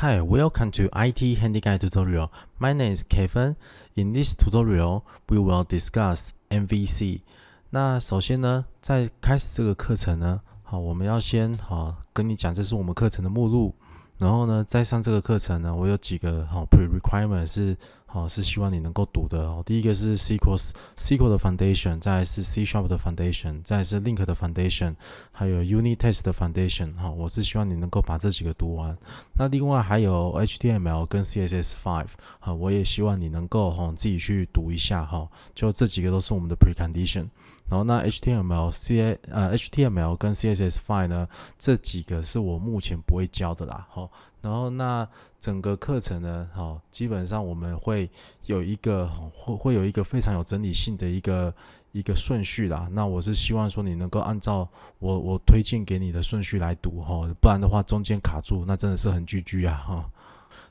Hi, welcome to IT Handy Guy tutorial. My name is Kevin. In this tutorial, we will discuss MVC. 那首先呢，在开始这个课程呢，好，我们要先好跟你讲，这是我们课程的目录。然后呢，在上这个课程呢，我有几个好 pre requirement 是。啊，是希望你能够读的哦。第一个是 SQL SQL 的 foundation，再是 C Sharp 的 foundation，再是 Link 的 foundation，还有 Unit Test 的 foundation。哈，我是希望你能够把这几个读完。那另外还有 HTML 跟 CSS5，哈，我也希望你能够哈自己去读一下哈。就这几个都是我们的 precondition。然后那 HTML、C 呃 HTML 跟 CSS、File 呢，这几个是我目前不会教的啦。哈，然后那整个课程呢，哈，基本上我们会有一个会会有一个非常有整理性的一个一个顺序啦。那我是希望说你能够按照我我推荐给你的顺序来读哈，不然的话中间卡住，那真的是很聚聚啊哈。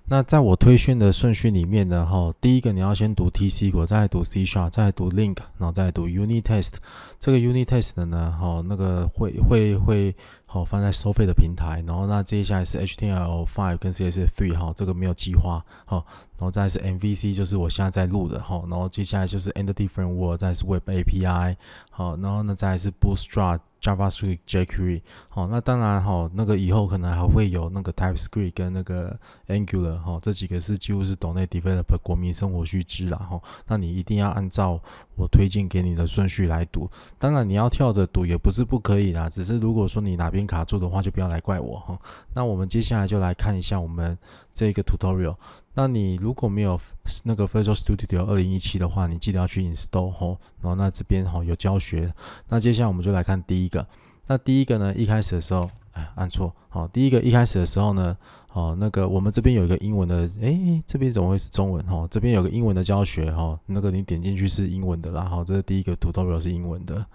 那在我推荐的顺序里面呢，哈，第一个你要先读 T C 我，再读 C Sharp，再读 Link，然后再读 Unit Test。这个 Unit Test 呢，哈，那个会会会好放在收费的平台。然后那接下来是 HTML5 跟 CSS3，哈，这个没有计划，好，然后再是 MVC，就是我现在在录的，哈，然后接下来就是 Entity Framework，再是 Web API，好，然后呢再是 Bootstrap。JavaScript、jQuery，好，那当然哈，那个以后可能还会有那个 TypeScript 跟那个 Angular 哈，这几个是几乎是岛内 developer 国民生活须知啦哈。那你一定要按照我推荐给你的顺序来读，当然你要跳着读也不是不可以啦，只是如果说你哪边卡住的话，就不要来怪我哈。那我们接下来就来看一下我们这个 tutorial。那你如果没有那个 Visual Studio 二零一七的话，你记得要去 install 吼，然后那这边吼有教学。那接下来我们就来看第一个。那第一个呢，一开始的时候，哎，按错，好，第一个一开始的时候呢，哦，那个我们这边有一个英文的，哎，这边怎么会是中文？哈，这边有个英文的教学，哈，那个你点进去是英文的，然后这是第一个 tutorial 是英文的。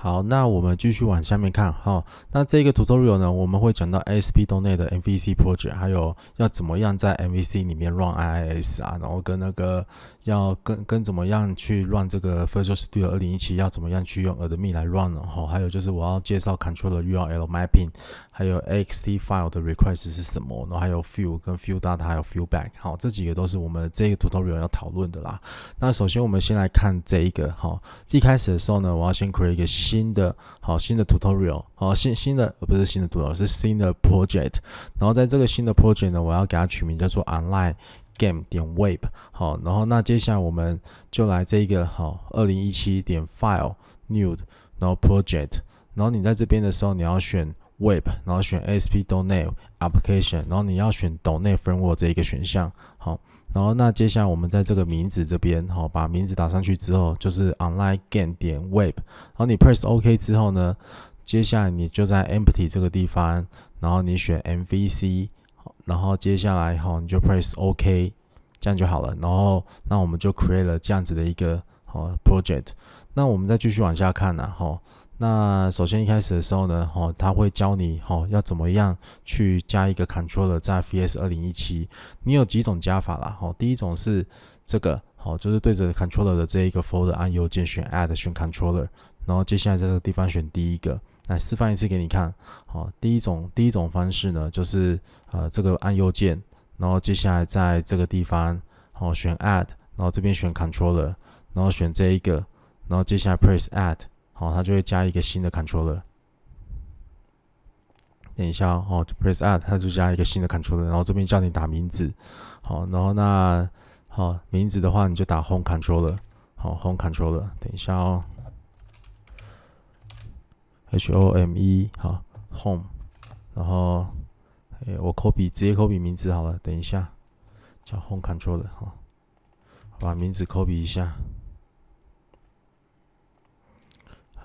好，那我们继续往下面看哈。那这个 tutorial 呢，我们会讲到 ASP.NET 的 MVC project，还有要怎么样在 MVC 里面 run IIS 啊，然后跟那个要跟跟怎么样去 run 这个 Visual Studio 二零一七要怎么样去用 Admin 来 run 哈。还有就是我要介绍 Controller URL Mapping，还有 AXT file 的 request 是什么，然后还有 view 跟 view data 还有 Field Back，好，这几个都是我们这个 tutorial 要讨论的啦。那首先我们先来看这一个哈，一开始的时候呢，我要先 create 一个。新的好，新的 tutorial，好，新新的不是新的 tutorial，是新的 project。然后在这个新的 project 呢，我要给它取名叫做 online game 点 web。好，然后那接下来我们就来这一个好，二零一七点 file new，然后 project。然后你在这边的时候，你要选 web，然后选 ASP dot net application，然后你要选 d o n e t framework 这一个选项。好。然后那接下来我们在这个名字这边，好，把名字打上去之后，就是 online game 点 web。然后你 press OK 之后呢，接下来你就在 empty 这个地方，然后你选 MVC，然后接下来哈你就 press OK，这样就好了。然后那我们就 create 了这样子的一个好 project。那我们再继续往下看呢，哈。那首先一开始的时候呢，哦，他会教你哦要怎么样去加一个 controller 在 VS 二零一七。你有几种加法啦？哦，第一种是这个，好，就是对着 controller 的这一个 folder 按右键选 add 选 controller，然后接下来在这个地方选第一个。来示范一次给你看。好，第一种第一种方式呢，就是呃这个按右键，然后接下来在这个地方好选 add，然后这边选 controller，然后选这一个，然后接下来 press add。好，它就会加一个新的 controller。等一下哦，press add，它就加一个新的 controller。然后这边叫你打名字，好，然后那好名字的话，你就打 home controller。好，home controller。等一下哦，h o m e，好，home。然后，哎，我 copy，直接 copy 名字好了。等一下，叫 home controller。好，把名字 copy 一下。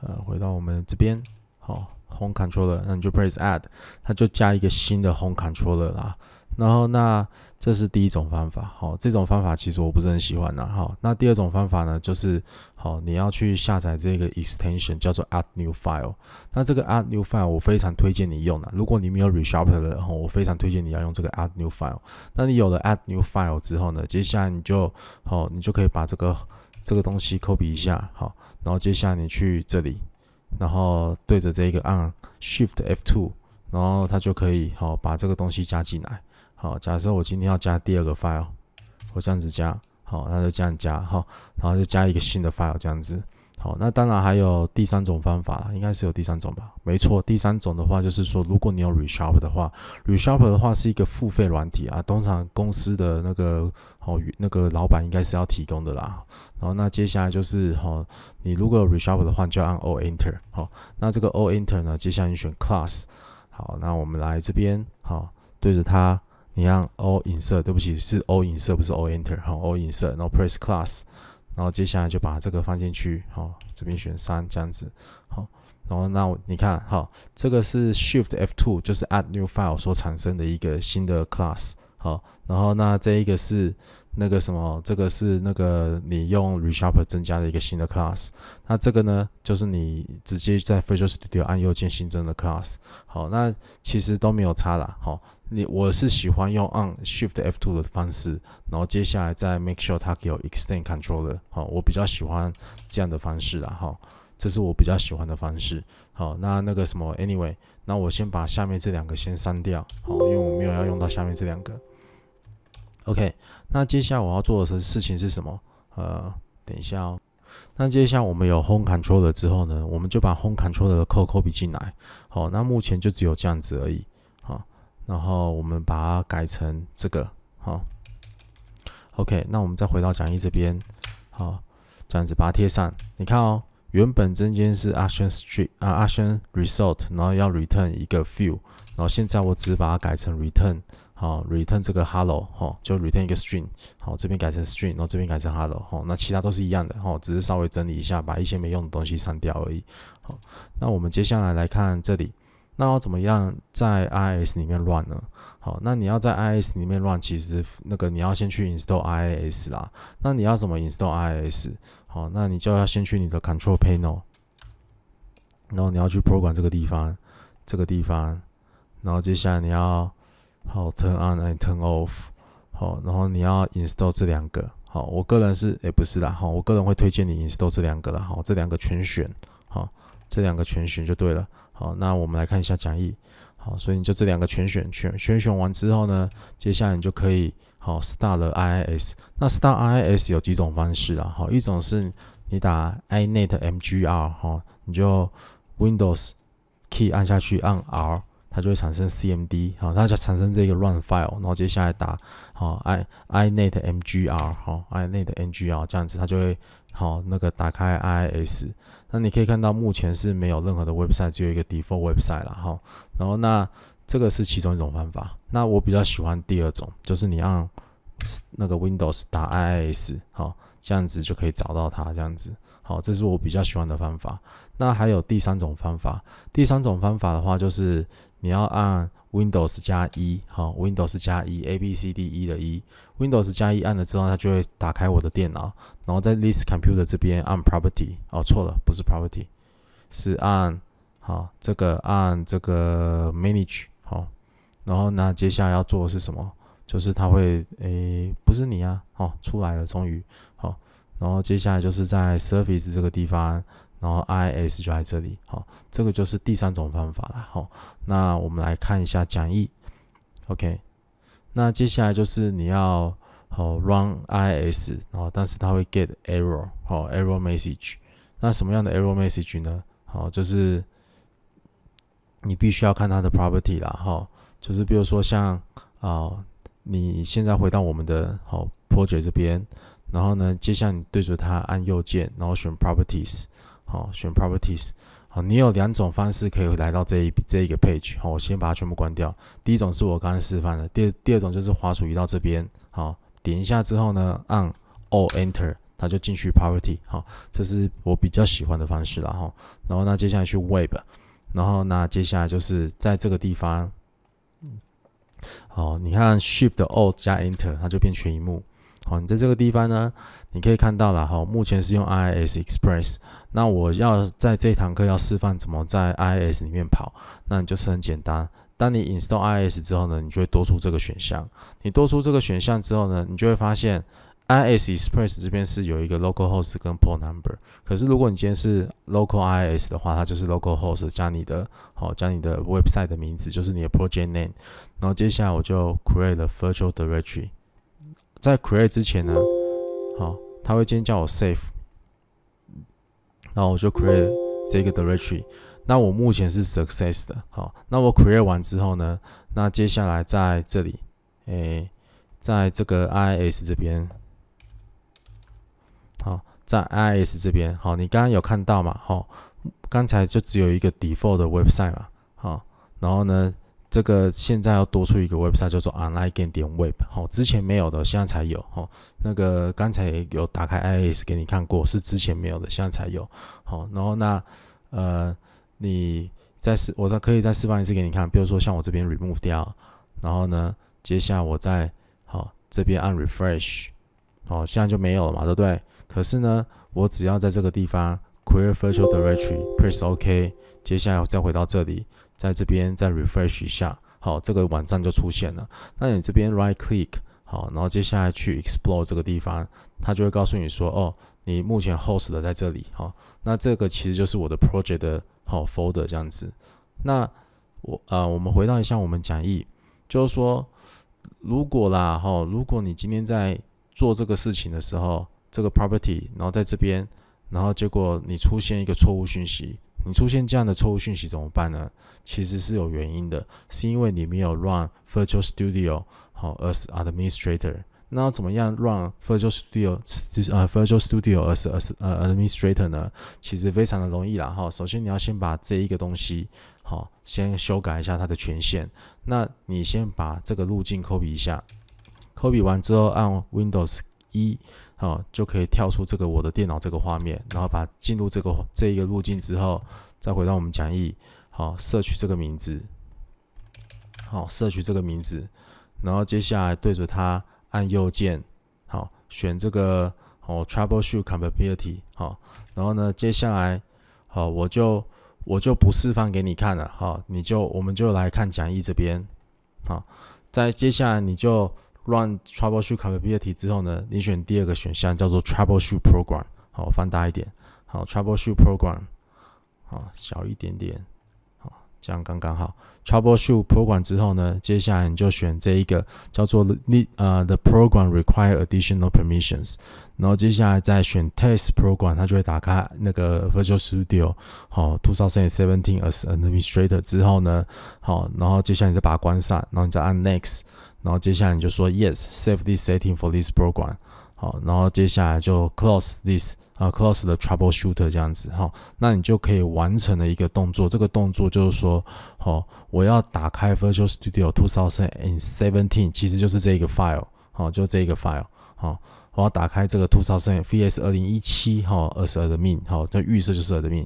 呃，回到我们这边，好，Home Controller，那你就 Press Add，它就加一个新的 Home Controller 啦。然后，那这是第一种方法，好，这种方法其实我不是很喜欢的，好。那第二种方法呢，就是好，你要去下载这个 Extension，叫做 Add New File。那这个 Add New File 我非常推荐你用的，如果你没有 ReSharper 的，哈，我非常推荐你要用这个 Add New File。那你有了 Add New File 之后呢，接下来你就好，你就可以把这个这个东西 copy 一下，好。然后接下来你去这里，然后对着这个按 Shift F2，然后它就可以好把这个东西加进来。好，假设我今天要加第二个 file，我这样子加，好，那就这样加，好，然后就加一个新的 file 这样子。好，那当然还有第三种方法，应该是有第三种吧？没错，第三种的话就是说，如果你有 ReSharp 的话，ReSharp 的话是一个付费软体啊，通常公司的那个哦那个老板应该是要提供的啦。然后那接下来就是哈，你如果有 ReSharp 的话，就按 All Enter。好，那这个 All Enter 呢，接下来你选 Class。好，那我们来这边，好，对着它，你按 All in 设对不起，是 All in 设不是 All Enter。好，All in 设然后 Press Class。然后接下来就把这个放进去，好，这边选三这样子，好，然后那你看，好，这个是 Shift F2，就是 Add New File 所产生的一个新的 class，好，然后那这一个是那个什么，这个是那个你用 ReSharper 增加的一个新的 class，那这个呢，就是你直接在 Visual Studio 按右键新增的 class，好，那其实都没有差啦，好。你我是喜欢用按 Shift F2 的方式，然后接下来再 Make sure 它有 Extend Controller，好，我比较喜欢这样的方式啦，哈，这是我比较喜欢的方式，好，那那个什么，Anyway，那我先把下面这两个先删掉，好，因为我没有要用到下面这两个，OK，那接下来我要做的事情是什么？呃，等一下哦，那接下来我们有 Home Controller 之后呢，我们就把 Home Controller 的 code copy 进来，好，那目前就只有这样子而已。然后我们把它改成这个，好，OK，那我们再回到讲义这边，好，这样子把它贴上。你看哦，原本中间是 action street 啊，action result，然后要 return 一个 few，然后现在我只把它改成 return，好，return 这个 hello，好，就 return 一个 string，好，这边改成 string，然后这边改成 hello，好，那其他都是一样的，好，只是稍微整理一下，把一些没用的东西删掉而已。好，那我们接下来来看这里。那要怎么样在 i s 里面乱呢？好，那你要在 i s 里面乱，其实那个你要先去 install i s 啦。那你要怎么 install IIS？好，那你就要先去你的 Control Panel，然后你要去 Program 这个地方，这个地方，然后接下来你要好 Turn On and Turn Off，好，然后你要 install 这两个。好，我个人是诶不是啦，好，我个人会推荐你 install 这两个啦。好，这两个全选，好，这两个全选就对了。好，那我们来看一下讲义。好，所以你就这两个全选，全选选完之后呢，接下来你就可以好 start 了 IIS。那 start IIS 有几种方式啊？好，一种是你打 inet mgr 哈，你就 Windows key 按下去按 R，它就会产生 cmd 好，它就产生这个 run file。然后接下来打好 i inet mgr 好 inet mgr 这样子，它就会好那个打开 IIS。那你可以看到，目前是没有任何的 website，只有一个 default website 了哈。然后那这个是其中一种方法。那我比较喜欢第二种，就是你按那个 Windows 打 IIS，好，这样子就可以找到它。这样子，好，这是我比较喜欢的方法。那还有第三种方法，第三种方法的话，就是你要按。Windows 加一，好，Windows 加一，A B C D E 的一，Windows 加一按了之后，它就会打开我的电脑，然后在 List Computer 这边按 Property，哦，错了，不是 Property，是按，好，这个按这个 Manage，好，然后那接下来要做的是什么？就是它会，诶，不是你啊，好，出来了，终于，好，然后接下来就是在 Surface 这个地方。然后 i s 就在这里，好，这个就是第三种方法了，好，那我们来看一下讲义，OK，那接下来就是你要好 run i s，然后但是它会 get error，好 error message，那什么样的 error message 呢？好，就是你必须要看它的 property 啦，哈，就是比如说像啊，你现在回到我们的好 project 这边，然后呢，接下来你对着它按右键，然后选 properties。好，选 Properties。好，你有两种方式可以来到这一这一个 page。好，我先把它全部关掉。第一种是我刚才示范的，第二第二种就是滑鼠移到这边。好，点一下之后呢，按 All Enter，它就进去 Property。好，这是我比较喜欢的方式了哈。然后那接下来去 Web，然后那接下来就是在这个地方，好，你看 Shift Alt 加 Enter，它就变全荧幕。好，你在这个地方呢，你可以看到了哈，目前是用 IIS Express。那我要在这堂课要示范怎么在 IIS 里面跑，那你就是很简单。当你 install IIS 之后呢，你就会多出这个选项。你多出这个选项之后呢，你就会发现 IIS Express 这边是有一个 local host 跟 port number，可是如果你今天是 local IIS 的话，它就是 local host 加你的好加你的 website 的名字，就是你的 project name。然后接下来我就 create 了 virtual directory。在 create 之前呢，好，他会今天叫我 save，然后我就 create 这个 directory。那我目前是 success 的，好，那我 create 完之后呢，那接下来在这里，诶，在这个 IIS 这边。好，在 IIS 这边，好，你刚刚有看到嘛？好，刚才就只有一个 default 的 website 嘛，好，然后呢，这个现在要多出一个 website 叫做 online game 点 web，好，之前没有的，现在才有，好，那个刚才有打开 IIS 给你看过，是之前没有的，现在才有，好，然后那呃，你再示，我再可以再示范一次给你看，比如说像我这边 remove 掉，然后呢，接下来我再好这边按 refresh，好，现在就没有了嘛，对不对？可是呢，我只要在这个地方 create virtual directory，press OK，接下来再回到这里，在这边再 refresh 一下，好，这个网站就出现了。那你这边 right click，好，然后接下来去 explore 这个地方，它就会告诉你说，哦，你目前 host 的在这里，好，那这个其实就是我的 project 的好 folder 这样子。那我呃，我们回到一下我们讲义，就是说，如果啦，哈，如果你今天在做这个事情的时候，这个 property，然后在这边，然后结果你出现一个错误讯息，你出现这样的错误讯息怎么办呢？其实是有原因的，是因为你没有 run Virtual Studio 好 as administrator。那怎么样 run Virtual Studio 呃 Virtual Studio as as 呃 administrator 呢？其实非常的容易啦哈。首先你要先把这一个东西好先修改一下它的权限。那你先把这个路径 copy 一下，copy 完之后按 Windows 一。哦，就可以跳出这个我的电脑这个画面，然后把进入这个这一个路径之后，再回到我们讲义，好，摄取这个名字，好，摄取这个名字，然后接下来对着它按右键，好，选这个哦，troubleshoot compatibility，好，然后呢，接下来好，我就我就不示范给你看了，好，你就我们就来看讲义这边，好，在接下来你就。Run troubleshoot capability 之后呢，你选第二个选项叫做 troubleshoot program。好，放大一点。好，troubleshoot program。好，小一点点。好，这样刚刚好。troubleshoot program 之后呢，接下来你就选这一个叫做 the 呃 the program require additional permissions。然后接下来再选 test program，它就会打开那个 Visual Studio。好，2017 as administrator 之后呢，好，然后接下来你再把它关上，然后你再按 next。然后接下来你就说 Yes，save this setting for this program。好，然后接下来就 close this 啊，close the troubleshooter 这样子哈，那你就可以完成了一个动作。这个动作就是说，好，我要打开 Visual Studio 2017，其实就是这个 file，好，就这一个 file，好，我要打开这个2017 VS 二零一七哈二十二的命，好，这预设就是二的命。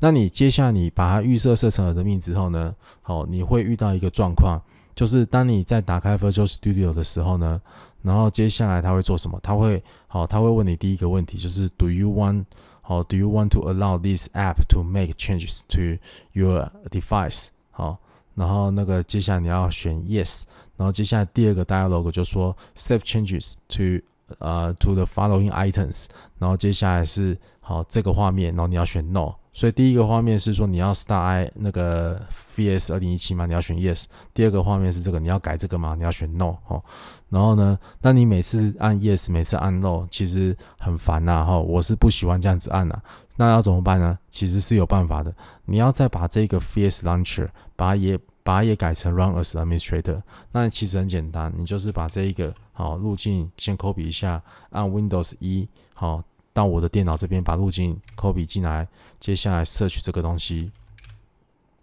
那你接下来你把它预设设成二的命之后呢，好，你会遇到一个状况。就是当你在打开 Virtual Studio 的时候呢，然后接下来他会做什么？他会好，他会问你第一个问题，就是 Do you want 好？Do you want to allow this app to make changes to your device？好，然后那个接下来你要选 Yes，然后接下来第二个 dialogue 就说 Save changes to 呃 to the following items，然后接下来是好这个画面，然后你要选 No。所以第一个画面是说你要 start i 那个 vs 二零一七吗？你要选 yes。第二个画面是这个，你要改这个吗？你要选 no 哦。然后呢，那你每次按 yes，每次按 no，其实很烦呐哈。我是不喜欢这样子按呐。那要怎么办呢？其实是有办法的。你要再把这个 vs launcher 把它也把它也改成 run as administrator。那其实很简单，你就是把这一个好路径先 copy 一下，按 Windows 一好。到我的电脑这边，把路径 copy 进来，接下来摄取这个东西，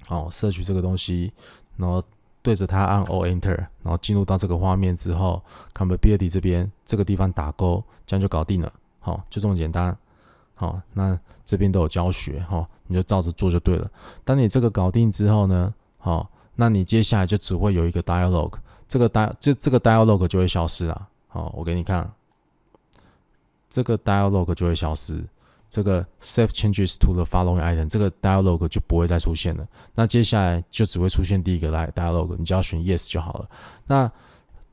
好，摄取这个东西，然后对着它按 O Enter，然后进入到这个画面之后，Compatibility 这边这个地方打勾，这样就搞定了，好，就这么简单，好，那这边都有教学，哈，你就照着做就对了。当你这个搞定之后呢，好，那你接下来就只会有一个 Dialog，这个 Dial 就这个 Dialog 就会消失了，好，我给你看。这个 dialog 就会消失，这个 save changes to the following item 这个 dialogue 就不会再出现了。那接下来就只会出现第一个来 dialogue，你只要选 yes 就好了。那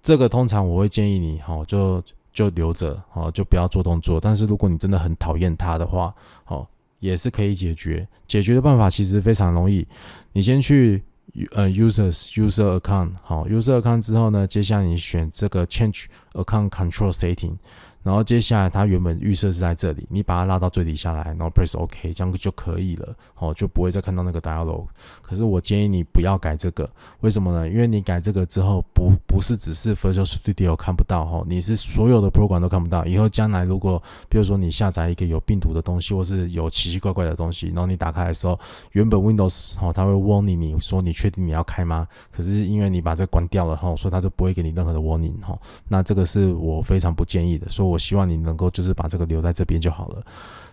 这个通常我会建议你哈，就就留着，哦，就不要做动作。但是如果你真的很讨厌它的话，哦，也是可以解决。解决的办法其实非常容易，你先去呃 users user account，好，user account 之后呢，接下来你选这个 change account control setting。然后接下来，它原本预设是在这里，你把它拉到最底下来，然后 press OK，这样就可以了，哦，就不会再看到那个 dialog。可是我建议你不要改这个，为什么呢？因为你改这个之后，不不是只是 Visual Studio 看不到，哈，你是所有的 program 都看不到。以后将来如果，比如说你下载一个有病毒的东西，或是有奇奇怪怪的东西，然后你打开的时候，原本 Windows 哦，它会 warning 你说你确定你要开吗？可是因为你把这关掉了，哈，所以它就不会给你任何的 warning，哈。那这个是我非常不建议的，说。我希望你能够就是把这个留在这边就好了。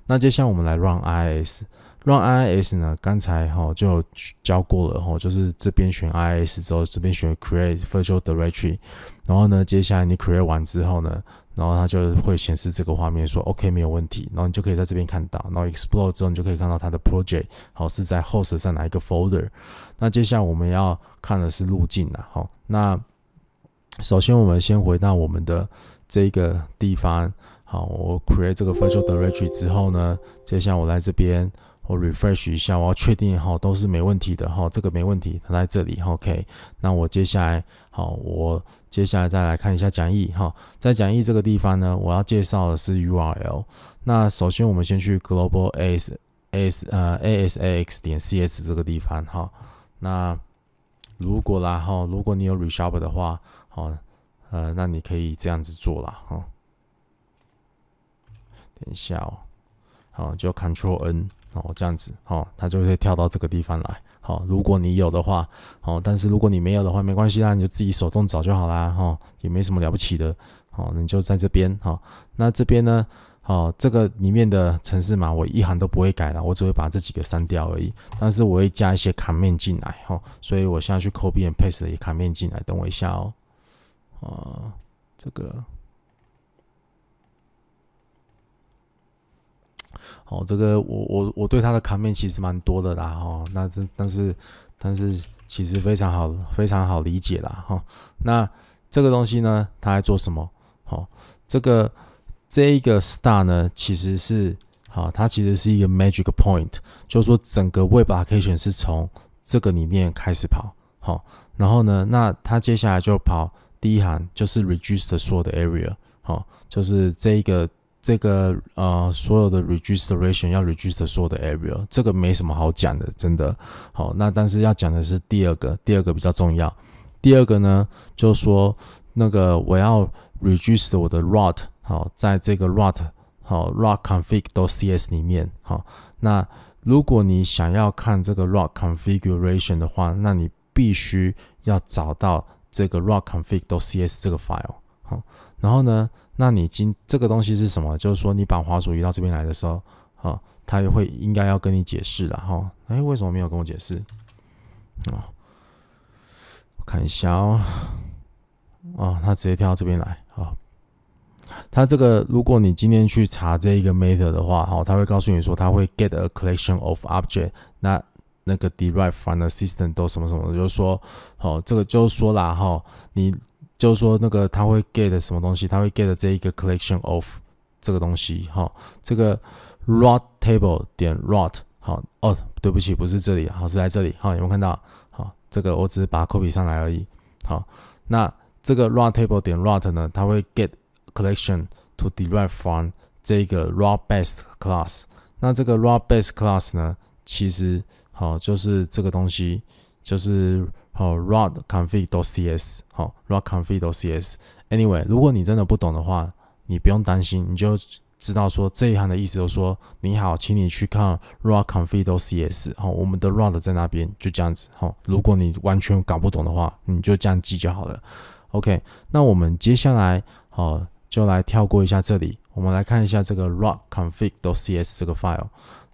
那接下来我们来 run IIS，run IIS 呢，刚才哈就教过了哈，就是这边选 IIS 之后，这边选 create virtual directory，然后呢，接下来你 create 完之后呢，然后它就会显示这个画面说 OK 没有问题，然后你就可以在这边看到，然后 explore 之后你就可以看到它的 project 好是在 host 在哪一个 folder。那接下来我们要看的是路径了哈。那首先我们先回到我们的。这个地方，好，我 create 这个 virtual directory 之后呢，接下来我来这边，我 refresh 一下，我要确定好都是没问题的哈，这个没问题，它在这里，OK。那我接下来，好，我接下来再来看一下讲义哈，在讲义这个地方呢，我要介绍的是 URL。那首先我们先去 global as as 呃 asax 点 cs 这个地方哈。那如果啦哈，如果你有 resharp 的话，哦。呃，那你可以这样子做了哈。等一下哦，好，就 Control N 哦，这样子哦，它就会跳到这个地方来。好，如果你有的话，好，但是如果你没有的话，没关系啦，你就自己手动找就好啦，哈，也没什么了不起的。好，你就在这边哈。那这边呢，好，这个里面的城市码我一行都不会改了，我只会把这几个删掉而已。但是我会加一些卡面进来哈，所以我现在去 copy and paste 也卡面进来，等我一下哦。啊，这个，哦，这个我我我对它的卡面其实蛮多的啦，哈，那这但是但是其实非常好非常好理解啦，哈，那这个东西呢，它在做什么？好，这个这一个 star 呢，其实是好，它其实是一个 magic point，就是说整个 web application 是从这个里面开始跑，好，然后呢，那它接下来就跑。第一行就是 reduce 所有的 area，好，就是这一个这个呃所有的 registration 要 reduce 所有的 area，这个没什么好讲的，真的好。那但是要讲的是第二个，第二个比较重要。第二个呢，就是说那个我要 reduce 我的 route，好，在这个 route 好 route config 都 cs 里面，好。那如果你想要看这个 route configuration 的话，那你必须要找到。这个 route config 都 cs 这个 file 好，然后呢，那你今这个东西是什么？就是说你把滑鼠移到这边来的时候，好，它也会应该要跟你解释的哈。哎，为什么没有跟我解释？啊，我看一下哦。哦，它直接跳到这边来啊。它这个如果你今天去查这一个 method 的话，哈，它会告诉你说它会 get a collection of object 那。那个 derive from the system 都什么什么，就是说，哦，这个就是说啦，哈，你就是说那个他会 get 什么东西，他会 get 这一个 collection of 这个东西，哈，这个 route table 点 route，好，哦，对不起，不是这里，好，是在这里，好，有没有看到？好，这个我只是把它 copy 上来而已，好，那这个 route table 点 route 呢，它会 get collection to derive from 这个 route based class，那这个 route based class 呢，其实好，就是这个东西，就是好 route config 都 cs 好 route config 都 cs。Anyway，如果你真的不懂的话，你不用担心，你就知道说这一行的意思，就是说你好，请你去看 route config 都 cs 好，我们的 route 在那边，就这样子好。如果你完全搞不懂的话，你就这样记就好了。OK，那我们接下来好就来跳过一下这里，我们来看一下这个 route config 都 cs 这个 file。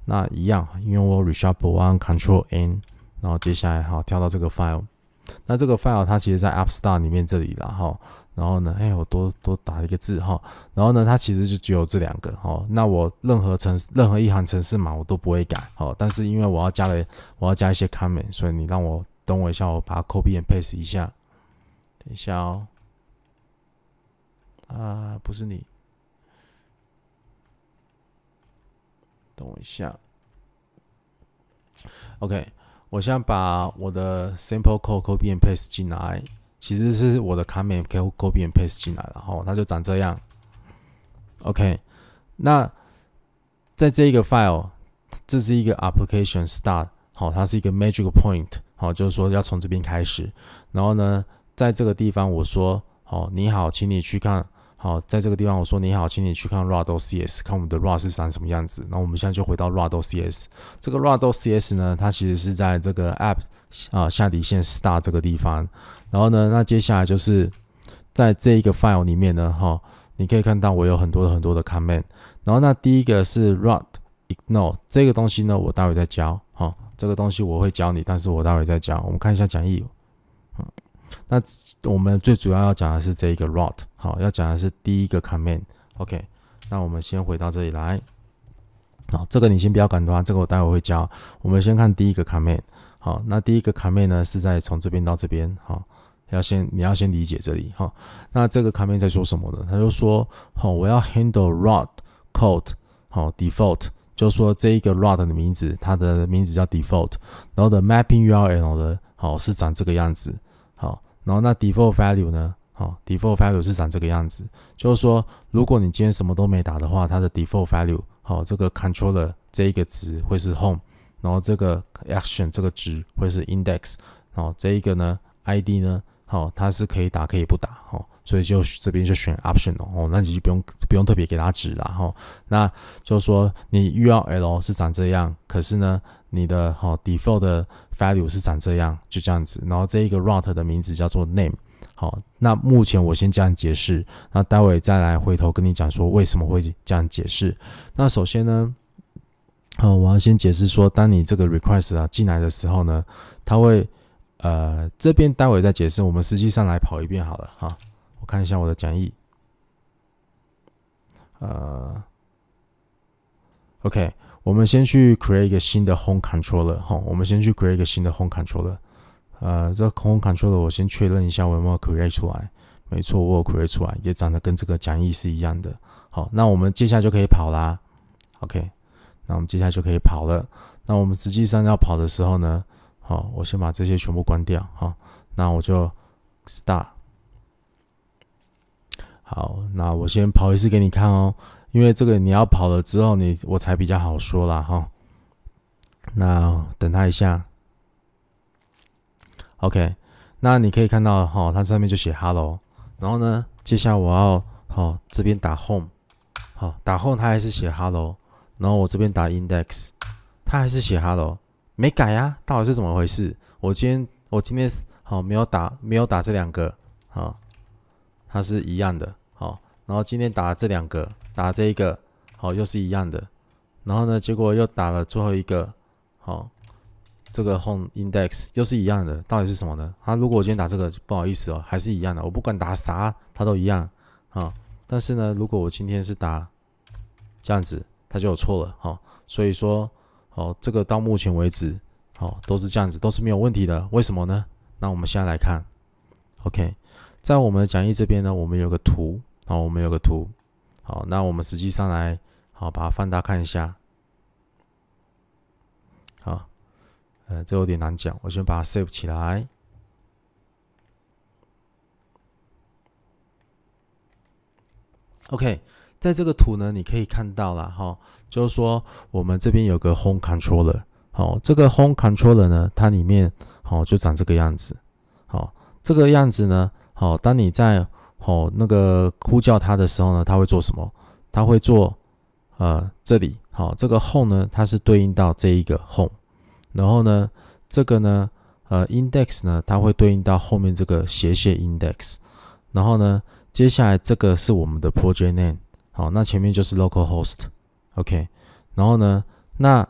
那一样，因为我 resharp one control n，然后接下来哈跳到这个 file，那这个 file 它其实在 App Store 里面这里了哈，然后呢，哎我多多打了一个字哈，然后呢它其实就只有这两个哈，那我任何城任何一行程式码我都不会改哈，但是因为我要加了我要加一些 comment，所以你让我等我一下，我把它 copy and paste 一下，等一下哦，啊，不是你，等我一下。OK，我现在把我的 sample code copy and paste 进来，其实是我的 comment copy and paste 进来了，哦，它就长这样。OK，那在这一个 file，这是一个 application start，好，它是一个 magic point，好，就是说要从这边开始。然后呢，在这个地方我说，好，你好，请你去看。好，在这个地方我说你好，请你去看 Rado CS，看我们的 Rad 是长什么样子。那我们现在就回到 Rado CS。这个 Rado CS 呢，它其实是在这个 App 啊下底线 star 这个地方。然后呢，那接下来就是在这一个 file 里面呢，哈，你可以看到我有很多很多的 command。然后那第一个是 Rad Ignore 这个东西呢，我待会再教。哈，这个东西我会教你，但是我待会再教。我们看一下讲义。那我们最主要要讲的是这一个 rot，好，要讲的是第一个 command，OK。那我们先回到这里来，好，这个你先不要管它，这个我待会会教。我们先看第一个 command，好，那第一个 command 呢是在从这边到这边，好，要先你要先理解这里，哈。那这个 command 在说什么呢？他就说，好，我要 handle route code，好，default，就说这一个 route 的名字，它的名字叫 default，然后的 mapping URL 的，好，是长这个样子。然后那 default value 呢？好，default value 是长这个样子，就是说，如果你今天什么都没打的话，它的 default value 好，这个 controller 这一个值会是 home，然后这个 action 这个值会是 index，好，这一个呢 ID 呢，好，它是可以打可以不打，好，所以就这边就选 option 哦，那你就不用不用特别给它指了哈，那就是说你 URL 是长这样，可是呢，你的好 default 的 value 是长这样，就这样子。然后这一个 route 的名字叫做 name。好，那目前我先这样解释，那待会再来回头跟你讲说为什么会这样解释。那首先呢，好，我要先解释说，当你这个 request 啊进来的时候呢，它会呃这边待会再解释。我们实际上来跑一遍好了哈。我看一下我的讲义，呃，OK。我们先去 create 一个新的 home controller 哈，我们先去 create 一个新的 home controller。呃，这 home controller 我先确认一下我有没有 create 出来。没错，我有 create 出来，也长得跟这个讲义是一样的。好，那我们接下来就可以跑啦。OK，那我们接下来就可以跑了。那我们实际上要跑的时候呢，好，我先把这些全部关掉。好，那我就 start。好，那我先跑一次给你看哦。因为这个你要跑了之后，你我才比较好说啦哈。那等他一下，OK。那你可以看到哈，它上面就写 Hello。然后呢，接下来我要好这边打 Home，好打 Home，它还是写 Hello。然后我这边打 Index，它还是写 Hello，没改呀？到底是怎么回事？我今天我今天好没有打没有打这两个，好，它是一样的，好。然后今天打这两个。打这一个好，又是一样的，然后呢，结果又打了最后一个好，这个 home index 又是一样的，到底是什么呢？他如果我今天打这个，不好意思哦，还是一样的，我不管打啥，它都一样啊。但是呢，如果我今天是打这样子，它就有错了哈。所以说，哦，这个到目前为止，哦，都是这样子，都是没有问题的。为什么呢？那我们现在来看，OK，在我们的讲义这边呢，我们有个图，好，我们有个图。好，那我们实际上来，好把它放大看一下。好，呃，这有点难讲，我先把它 save 起来。OK，在这个图呢，你可以看到了哈，就是说我们这边有个 home controller，好，这个 home controller 呢，它里面好就长这个样子。好，这个样子呢，好，当你在哦，那个呼叫它的时候呢，它会做什么？它会做呃，这里。好，这个 home 呢，它是对应到这一个 home，然后呢，这个呢，呃，index 呢，它会对应到后面这个斜线 index，然后呢，接下来这个是我们的 project name，好，那前面就是 local host，OK，然后呢，那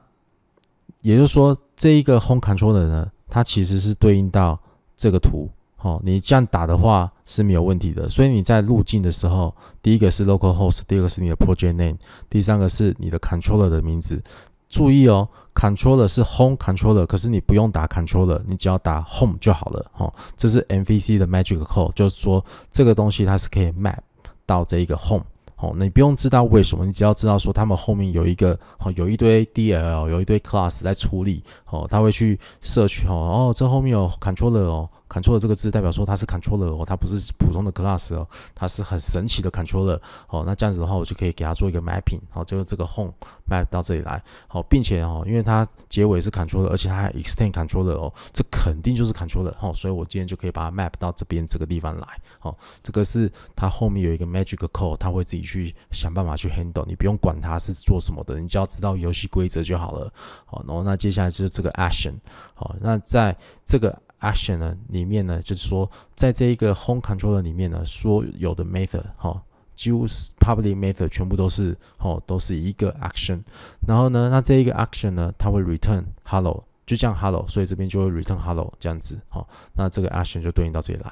也就是说，这一个 home controller 呢，它其实是对应到这个图。哦，你这样打的话是没有问题的。所以你在路径的时候，第一个是 local host，第二个是你的 project name，第三个是你的 controller 的名字。注意哦，controller 是 home controller，可是你不用打 controller，你只要打 home 就好了。哦，这是 MVC 的 magic code，就是说这个东西它是可以 map 到这一个 home。哦，你不用知道为什么，你只要知道说他们后面有一个哦，有一堆 DL，有一堆 class 在处理哦，他会去摄取哦，哦，这后面有 controller 哦。Control 这个字代表说它是 controller 哦，它不是普通的 class 哦，它是很神奇的 controller 哦。那这样子的话，我就可以给它做一个 mapping，好，就是这个 home map 到这里来，好，并且哦，因为它结尾是 controller，而且它还 extend controller 哦，这肯定就是 controller 哦，所以我今天就可以把它 map 到这边这个地方来，好，这个是它后面有一个 magic code，它会自己去想办法去 handle，你不用管它是做什么的，你只要知道游戏规则就好了，好，然后那接下来就是这个 action，好，那在这个 action 呢里面呢，就是说，在这一个 home controller 里面呢，所有的 method 哈，几乎是 public method 全部都是哦，都是一个 action。然后呢，那这一个 action 呢，它会 return hello，就这样 hello，所以这边就会 return hello 这样子哈。那这个 action 就对应到这里来。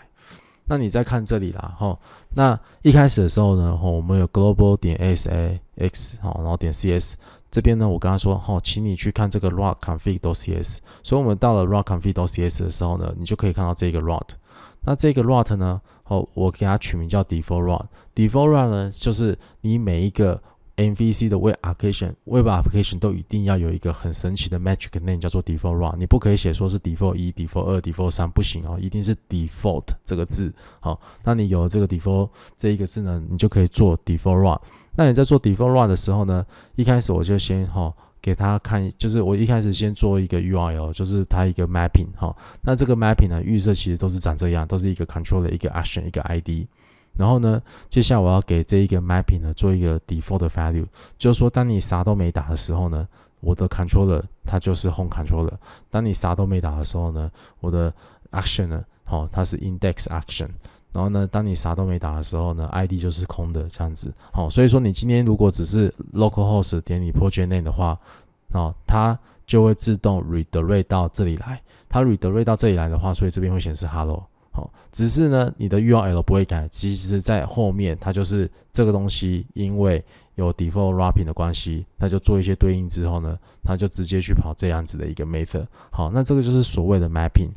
那你再看这里啦哈，那一开始的时候呢，哈，我们有 global 点 sax 哈，然后点 cs。这边呢，我跟他说，哦，请你去看这个 rot config do cs。所以，我们到了 rot config do cs 的时候呢，你就可以看到这个 route。那这个 route 呢，哦，我给它取名叫 default route。default route 呢，就是你每一个 MVC 的 web application，web application 都一定要有一个很神奇的 metric name，叫做 default run。你不可以写说是 default 一、default 二、default 三，不行哦，一定是 default 这个字。好，那你有了这个 default 这一个字呢，你就可以做 default run。那你在做 default run 的时候呢，一开始我就先哈给他看，就是我一开始先做一个 URL，就是它一个 mapping 哈。那这个 mapping 呢，预设其实都是长这样，都是一个 controller、一个 action、一个 ID。然后呢，接下来我要给这一个 mapping 呢做一个 default value，就是说当你啥都没打的时候呢，我的 controller 它就是 home controller；当你啥都没打的时候呢，我的 action 呢，好，它是 index action。然后呢，当你啥都没打的时候呢，ID 就是空的这样子。好，所以说你今天如果只是 localhost 点你 project name 的话，哦，它就会自动 redirect 到这里来。它 redirect 到这里来的话，所以这边会显示 hello。好，只是呢，你的 URL 不会改。其实，在后面它就是这个东西，因为有 default wrapping 的关系，它就做一些对应之后呢，它就直接去跑这样子的一个 method。好，那这个就是所谓的 mapping。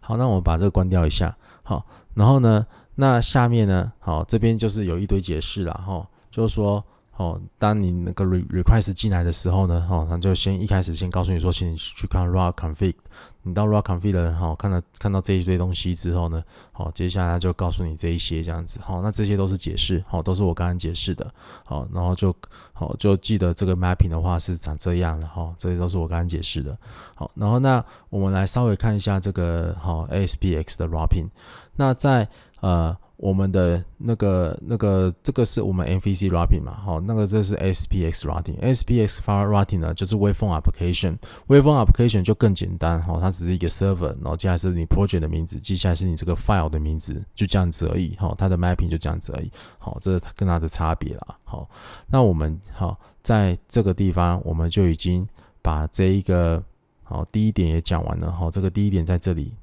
好，那我们把这个关掉一下。好，然后呢，那下面呢，好，这边就是有一堆解释了哈，就是说，哦，当你那个 request 进来的时候呢，哦，那就先一开始先告诉你说，请你去看 raw config，你到 raw config 了，哈，看到看到这一堆东西之后呢，好，接下来就告诉你这一些这样子，好，那这些都是解释，好，都是我刚刚解释的，好，然后就好就记得这个 mapping 的话是长这样的，哈，这些都是我刚刚解释的，好，然后那我们来稍微看一下这个好 ASPX 的 wrapping。那在呃我们的那个那个这个是我们 MVC rapping 嘛，好，那个这是 SPX rapping spx file rapping 呢就是 waveform application，waveform application 就更简单，好，它只是一个 server，然后接下来是你 project 的名字，接下来是你这个 file 的名字，就这样子而已，好，它的 mapping 就这样子而已，好，这是跟它的差别啦，好，那我们好在这个地方我们就已经把这一个好第一点也讲完了，好，这个第一点在这里，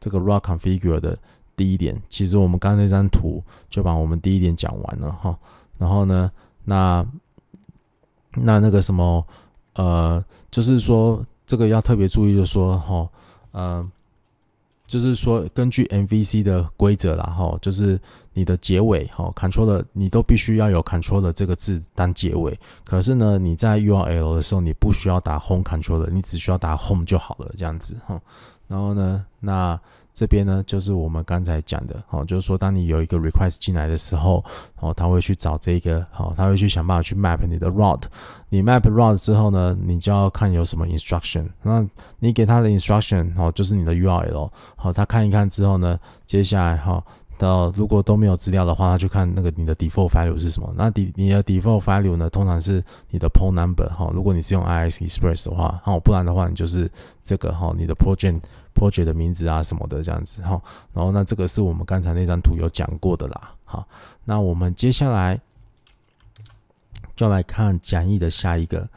这个 raw configure 的。第一点，其实我们刚刚那张图就把我们第一点讲完了哈。然后呢，那那那个什么，呃，就是说这个要特别注意，就是说哈，呃，就是说根据 MVC 的规则啦哈，就是你的结尾哈，control 你都必须要有 control 的这个字当结尾。可是呢，你在 URL 的时候，你不需要打 home control 你只需要打 home 就好了，这样子哈。然后呢，那这边呢，就是我们刚才讲的，哦，就是说，当你有一个 request 进来的时候，哦，他会去找这个，哦，他会去想办法去 map 你的 route。你 map route 之后呢，你就要看有什么 instruction。那你给他的 instruction，哦，就是你的 URL。好，他看一看之后呢，接下来哈，到如果都没有资料的话，他就看那个你的 default value 是什么。那底你的 default value 呢，通常是你的 port number。哈，如果你是用 I S Express 的话，好，不然的话，你就是这个哈，你的 project。Project 的名字啊什么的这样子哈，然后那这个是我们刚才那张图有讲过的啦。好，那我们接下来就来看讲义的下一个，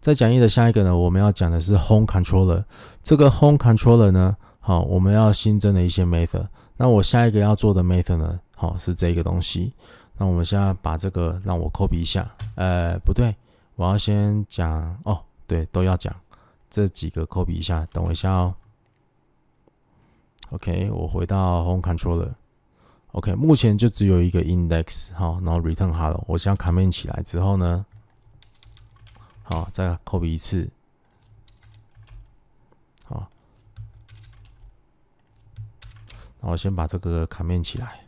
在讲义的下一个呢，我们要讲的是 home controller。这个 home controller 呢，好，我们要新增的一些 method。那我下一个要做的 method 呢，好是这个东西。那我们现在把这个让我 copy 一下，呃，不对，我要先讲哦，对，都要讲这几个 copy 一下，等我一下哦。OK，我回到 Home Controller。OK，目前就只有一个 index 好，然后 return hello。我先 comment 起来之后呢，好，再 copy 一次，好，那我先把这个 comment 起来。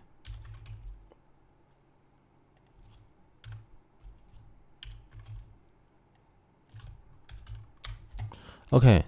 OK，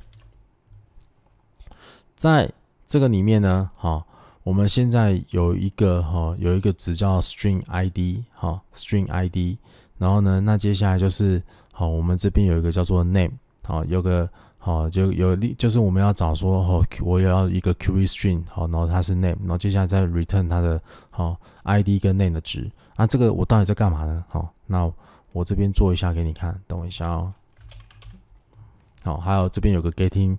在这个里面呢，好。我们现在有一个哈，有一个值叫 string ID 哈，string ID，然后呢，那接下来就是好，我们这边有一个叫做 name 好，有个好就有就是我们要找说哦，我要一个 query string 好，然后它是 name，然后接下来再 return 它的好 ID 跟 name 的值啊，这个我到底在干嘛呢？好，那我这边做一下给你看，等我一下哦。好，还有这边有个 getting。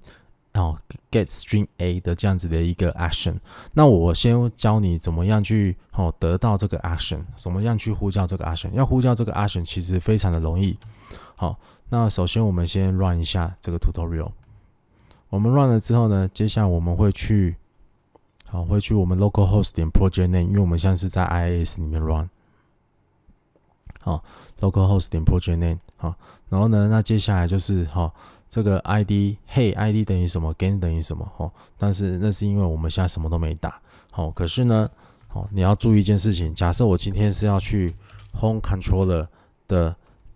哦，get string a 的这样子的一个 action，那我先教你怎么样去哦得到这个 action，怎么样去呼叫这个 action。要呼叫这个 action 其实非常的容易。好，那首先我们先 run 一下这个 tutorial。我们 run 了之后呢，接下来我们会去，好，会去我们 localhost 点 project name，因为我们现在是在 IIS 里面 run。好，localhost 点 project name，好，然后呢，那接下来就是好。这个 ID Hey ID 等于什么？Gain 等于什么？哦，但是那是因为我们现在什么都没打。好，可是呢，好，你要注意一件事情。假设我今天是要去 Home Controller 的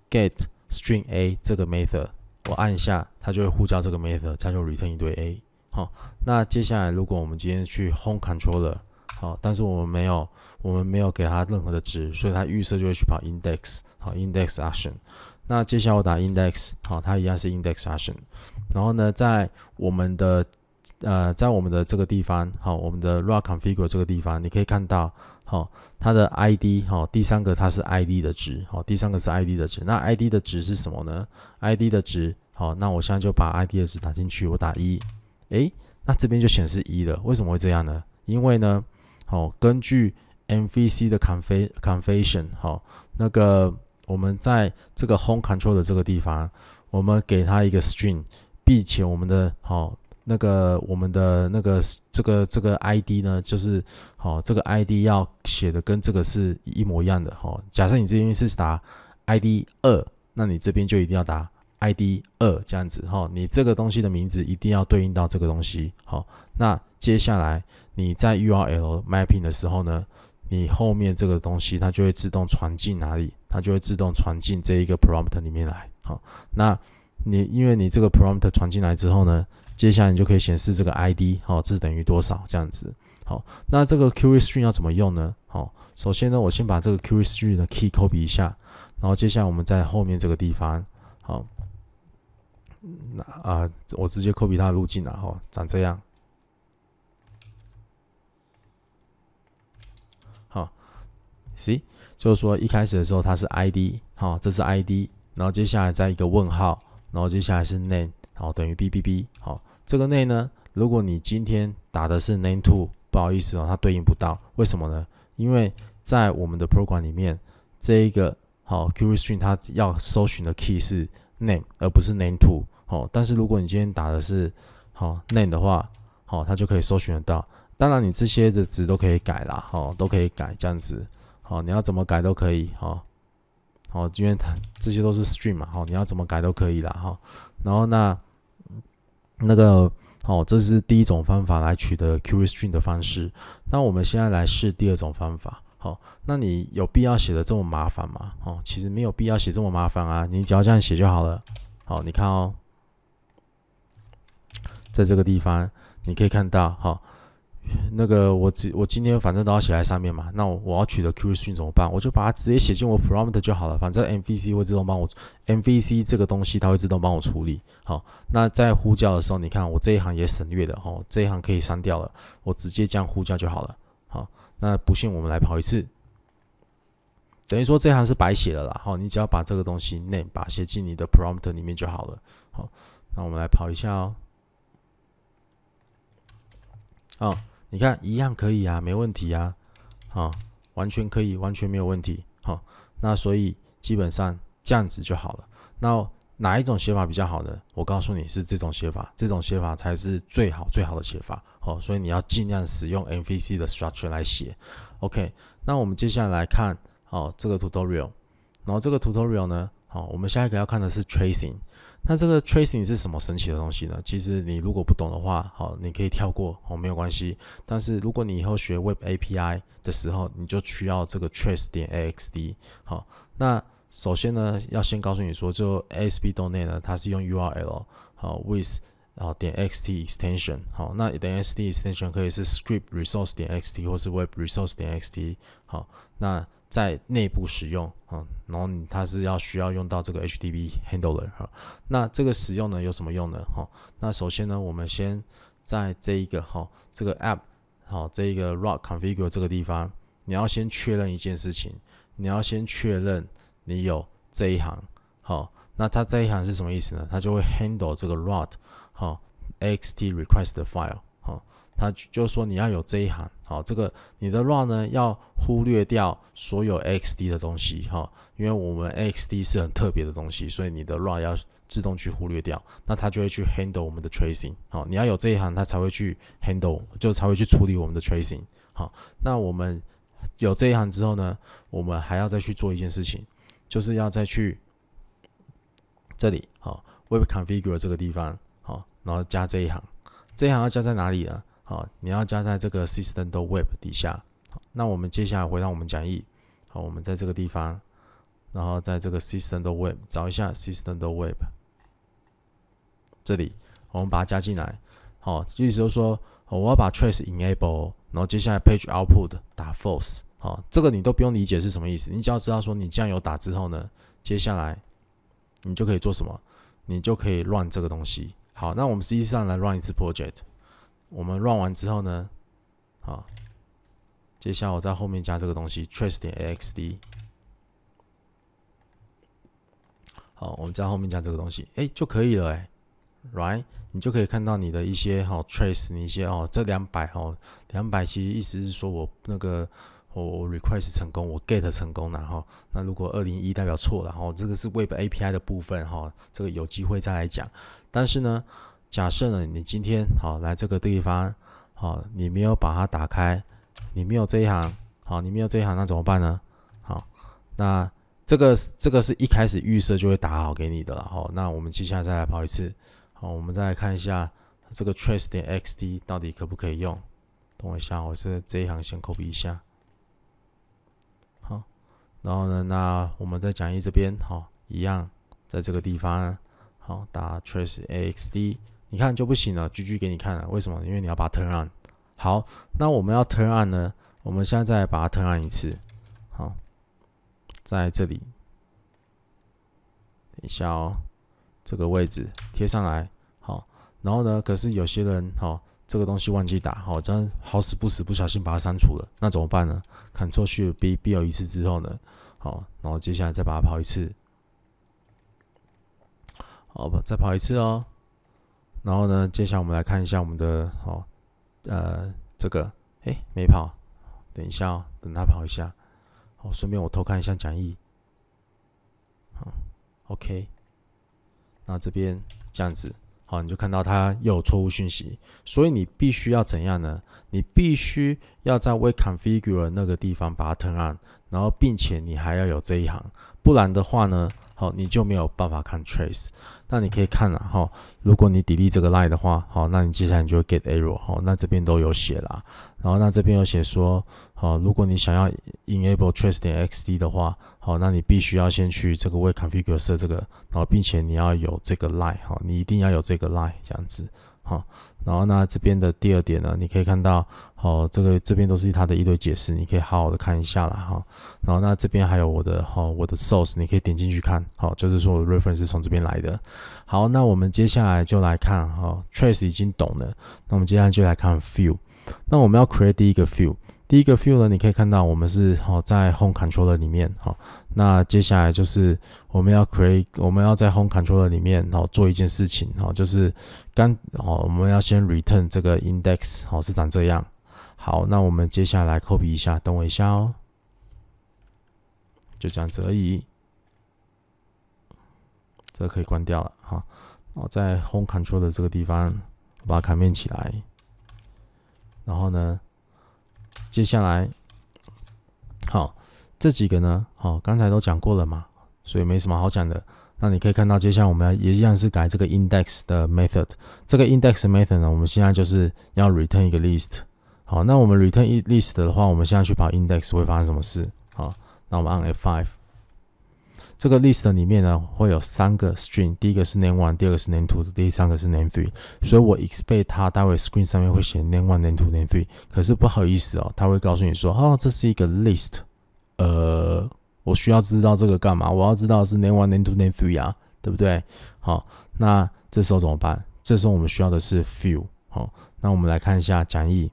Get String A 这个 method，我按一下，它就会呼叫这个 method，它就 return 一堆 A。好，那接下来如果我们今天去 Home Controller，好，但是我们没有，我们没有给它任何的值，所以它预设就会去跑 Index，好，Index Action。那接下来我打 index，好，它一样是 index action。然后呢，在我们的呃，在我们的这个地方，好，我们的 raw configure 这个地方，你可以看到，好，它的 ID，好，第三个它是 ID 的值，好，第三个是 ID 的值。那 ID 的值是什么呢？ID 的值，好，那我现在就把 ID 的值打进去，我打一，诶，那这边就显示一了。为什么会这样呢？因为呢，好，根据 MVC 的 configuration，好，那个。我们在这个 home control 的这个地方，我们给它一个 string，并且我们的好那个我们的那个这个这个 ID 呢，就是好这个 ID 要写的跟这个是一模一样的哈。假设你这边是打 ID 二，那你这边就一定要打 ID 二这样子哈。你这个东西的名字一定要对应到这个东西好。那接下来你在 URL mapping 的时候呢？你后面这个东西，它就会自动传进哪里？它就会自动传进这一个 prompt 里面来。好，那你因为你这个 prompt 传进来之后呢，接下来你就可以显示这个 ID，好，这是等于多少这样子。好，那这个 query string 要怎么用呢？好，首先呢，我先把这个 query string 的 key copy 一下，然后接下来我们在后面这个地方，好，那啊，我直接 copy 它的路径了，哈，长这样。好 c 就是说一开始的时候它是 ID，好，这是 ID，然后接下来再一个问号，然后接下来是 name，好，等于 B B B，好，这个 name 呢，如果你今天打的是 name two，不好意思哦，它对应不到，为什么呢？因为在我们的 program 里面，这一个好 query string 它要搜寻的 key 是 name，而不是 name two，好，但是如果你今天打的是好 name 的话，好，它就可以搜寻得到。当然你这些的值都可以改啦，好，都可以改这样子。好，你要怎么改都可以，哈，好，因为它这些都是 string 嘛，好，你要怎么改都可以啦，哈。然后那那个，好，这是第一种方法来取得 query string 的方式。那我们现在来试第二种方法，好，那你有必要写的这么麻烦吗？哦，其实没有必要写这么麻烦啊，你只要这样写就好了。好，你看哦，在这个地方你可以看到，哈。那个我今我今天反正都要写在上面嘛，那我我要取得 question 怎么办？我就把它直接写进我 prompt 就好了，反正 MVC 会自动帮我 MVC 这个东西它会自动帮我处理。好，那在呼叫的时候，你看我这一行也省略了哈，这一行可以删掉了，我直接这样呼叫就好了。好，那不信我们来跑一次，等于说这行是白写的啦。好，你只要把这个东西 name 把写进你的 prompt 里面就好了。好，那我们来跑一下哦。好。你看，一样可以啊，没问题啊，好，完全可以，完全没有问题，好，那所以基本上这样子就好了。那哪一种写法比较好呢？我告诉你是这种写法，这种写法才是最好最好的写法，好，所以你要尽量使用 MVC 的 structure 来写。OK，那我们接下来看哦这个 tutorial，然后这个 tutorial 呢，好，我们下一个要看的是 tracing。那这个 tracing 是什么神奇的东西呢？其实你如果不懂的话，好，你可以跳过哦，没有关系。但是如果你以后学 Web API 的时候，你就需要这个 trace 点 AXD。好，那首先呢，要先告诉你说，就 ASP.NET 呢，它是用 URL 好 with 然后点 xt extension 好，那点 xt extension 可以是 script resource 点 xt 或是 web resource 点 xt 好，那在内部使用啊，然后它是要需要用到这个 HTTP handler 哈，那这个使用呢有什么用呢？哈，那首先呢，我们先在这一个哈这个 app 好这一个 route configure 这个地方，你要先确认一件事情，你要先确认你有这一行好，那它这一行是什么意思呢？它就会 handle 这个 route。好，xt request 的 file，好，它就是说你要有这一行，好，这个你的 run 呢要忽略掉所有 xd 的东西，哈，因为我们 xd 是很特别的东西，所以你的 run 要自动去忽略掉，那它就会去 handle 我们的 tracing，好，你要有这一行，它才会去 handle，就才会去处理我们的 tracing，好，那我们有这一行之后呢，我们还要再去做一件事情，就是要再去这里，好，web configure 这个地方。好然后加这一行，这一行要加在哪里呢？好，你要加在这个 system 的 web 底下。好，那我们接下来回到我们讲义。好，我们在这个地方，然后在这个 system 的 web 找一下 system 的 web，这里我们把它加进来。好，意思就是说，我要把 trace enable，然后接下来 page output 打 false。好，这个你都不用理解是什么意思，你只要知道说你酱油打之后呢，接下来你就可以做什么？你就可以乱这个东西。好，那我们实际上来 run 一次 project。我们 run 完之后呢，好，接下来我在后面加这个东西 trace 点 axd。好，我们在后面加这个东西，哎，就可以了，哎，right？你就可以看到你的一些哈 trace，你一些哦，这两百哦，两百其实意思是说我那个我 request 成功，我 get 成功了哈。那如果二零一代表错了哈，这个是 web API 的部分哈，这个有机会再来讲。但是呢，假设呢，你今天好来这个地方，好，你没有把它打开，你没有这一行，好，你没有这一行，那怎么办呢？好，那这个这个是一开始预设就会打好给你的了，好，那我们接下来再来跑一次，好，我们再来看一下这个 trace 点 xd 到底可不可以用？等我一下，我是这一行先 copy 一下，好，然后呢，那我们在讲义这边，好，一样在这个地方。好，打 trace axd，你看就不行了，句句给你看了，为什么？因为你要把它 turn on。好，那我们要 turn on 呢？我们现在再把它 turn on 一次。好，在这里，等一下哦，这个位置贴上来。好，然后呢？可是有些人，好，这个东西忘记打，好，这样好死不死不小心把它删除了，那怎么办呢？Ctrl Shift B B 有一次之后呢？好，然后接下来再把它跑一次。好吧，再跑一次哦。然后呢，接下来我们来看一下我们的哦，呃，这个哎没跑，等一下哦，等他跑一下。哦，顺便我偷看一下讲义。好，OK。那这边这样子，好，你就看到它又有错误讯息，所以你必须要怎样呢？你必须要在 We Configure 那个地方把它 turn on，然后并且你还要有这一行，不然的话呢？好，你就没有办法看 trace。那你可以看了哈，如果你 delete 这个 line 的话，好，那你接下来你就 get error。好，那这边都有写啦。然后那这边有写说，好，如果你想要 enable trace 点 xd 的话，好，那你必须要先去这个 web configure 设这个，然后并且你要有这个 line，好，你一定要有这个 line 这样子，好。然后那这边的第二点呢，你可以看到，哦，这个这边都是它的一堆解释，你可以好好的看一下了哈。然后那这边还有我的哈，我的 source，你可以点进去看，好，就是说我的 reference 是从这边来的。好，那我们接下来就来看哈，trace 已经懂了，那我们接下来就来看 view。那我们要 create 第一个 view，。第一个 view 呢，你可以看到我们是好在 home controller 里面哈。那接下来就是我们要 create，我们要在 home controller 里面好做一件事情哈，就是刚好我们要先 return 这个 index 好是长这样。好，那我们接下来 copy 一下，等我一下哦，就这样子而已。这可以关掉了哈。我在 home controller 这个地方把它卡面起来，然后呢？接下来，好，这几个呢，好，刚才都讲过了嘛，所以没什么好讲的。那你可以看到，接下来我们要也一样是改这个 index 的 method。这个 index method 呢，我们现在就是要 return 一个 list。好，那我们 return 一 list 的话，我们现在去跑 index 会发生什么事？好，那我们按 F5。这个 list 里面呢，会有三个 string，第一个是 name one，第二个是 name two，第三个是 name three。所以我 expect 它待会 screen 上面会写 name one、name two、name three。可是不好意思哦，它会告诉你说，哦，这是一个 list。呃。我需要知道这个干嘛？我要知道是 name one, name two, name three 啊，对不对？好，那这时候怎么办？这时候我们需要的是 few。好，那我们来看一下讲义。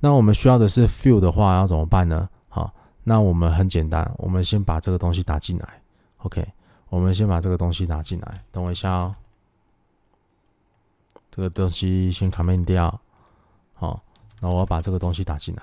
那我们需要的是 few 的话，要怎么办呢？好，那我们很简单，我们先把这个东西打进来。OK，我们先把这个东西打进来。等我一下哦，这个东西先 comment 掉。好，那我要把这个东西打进来。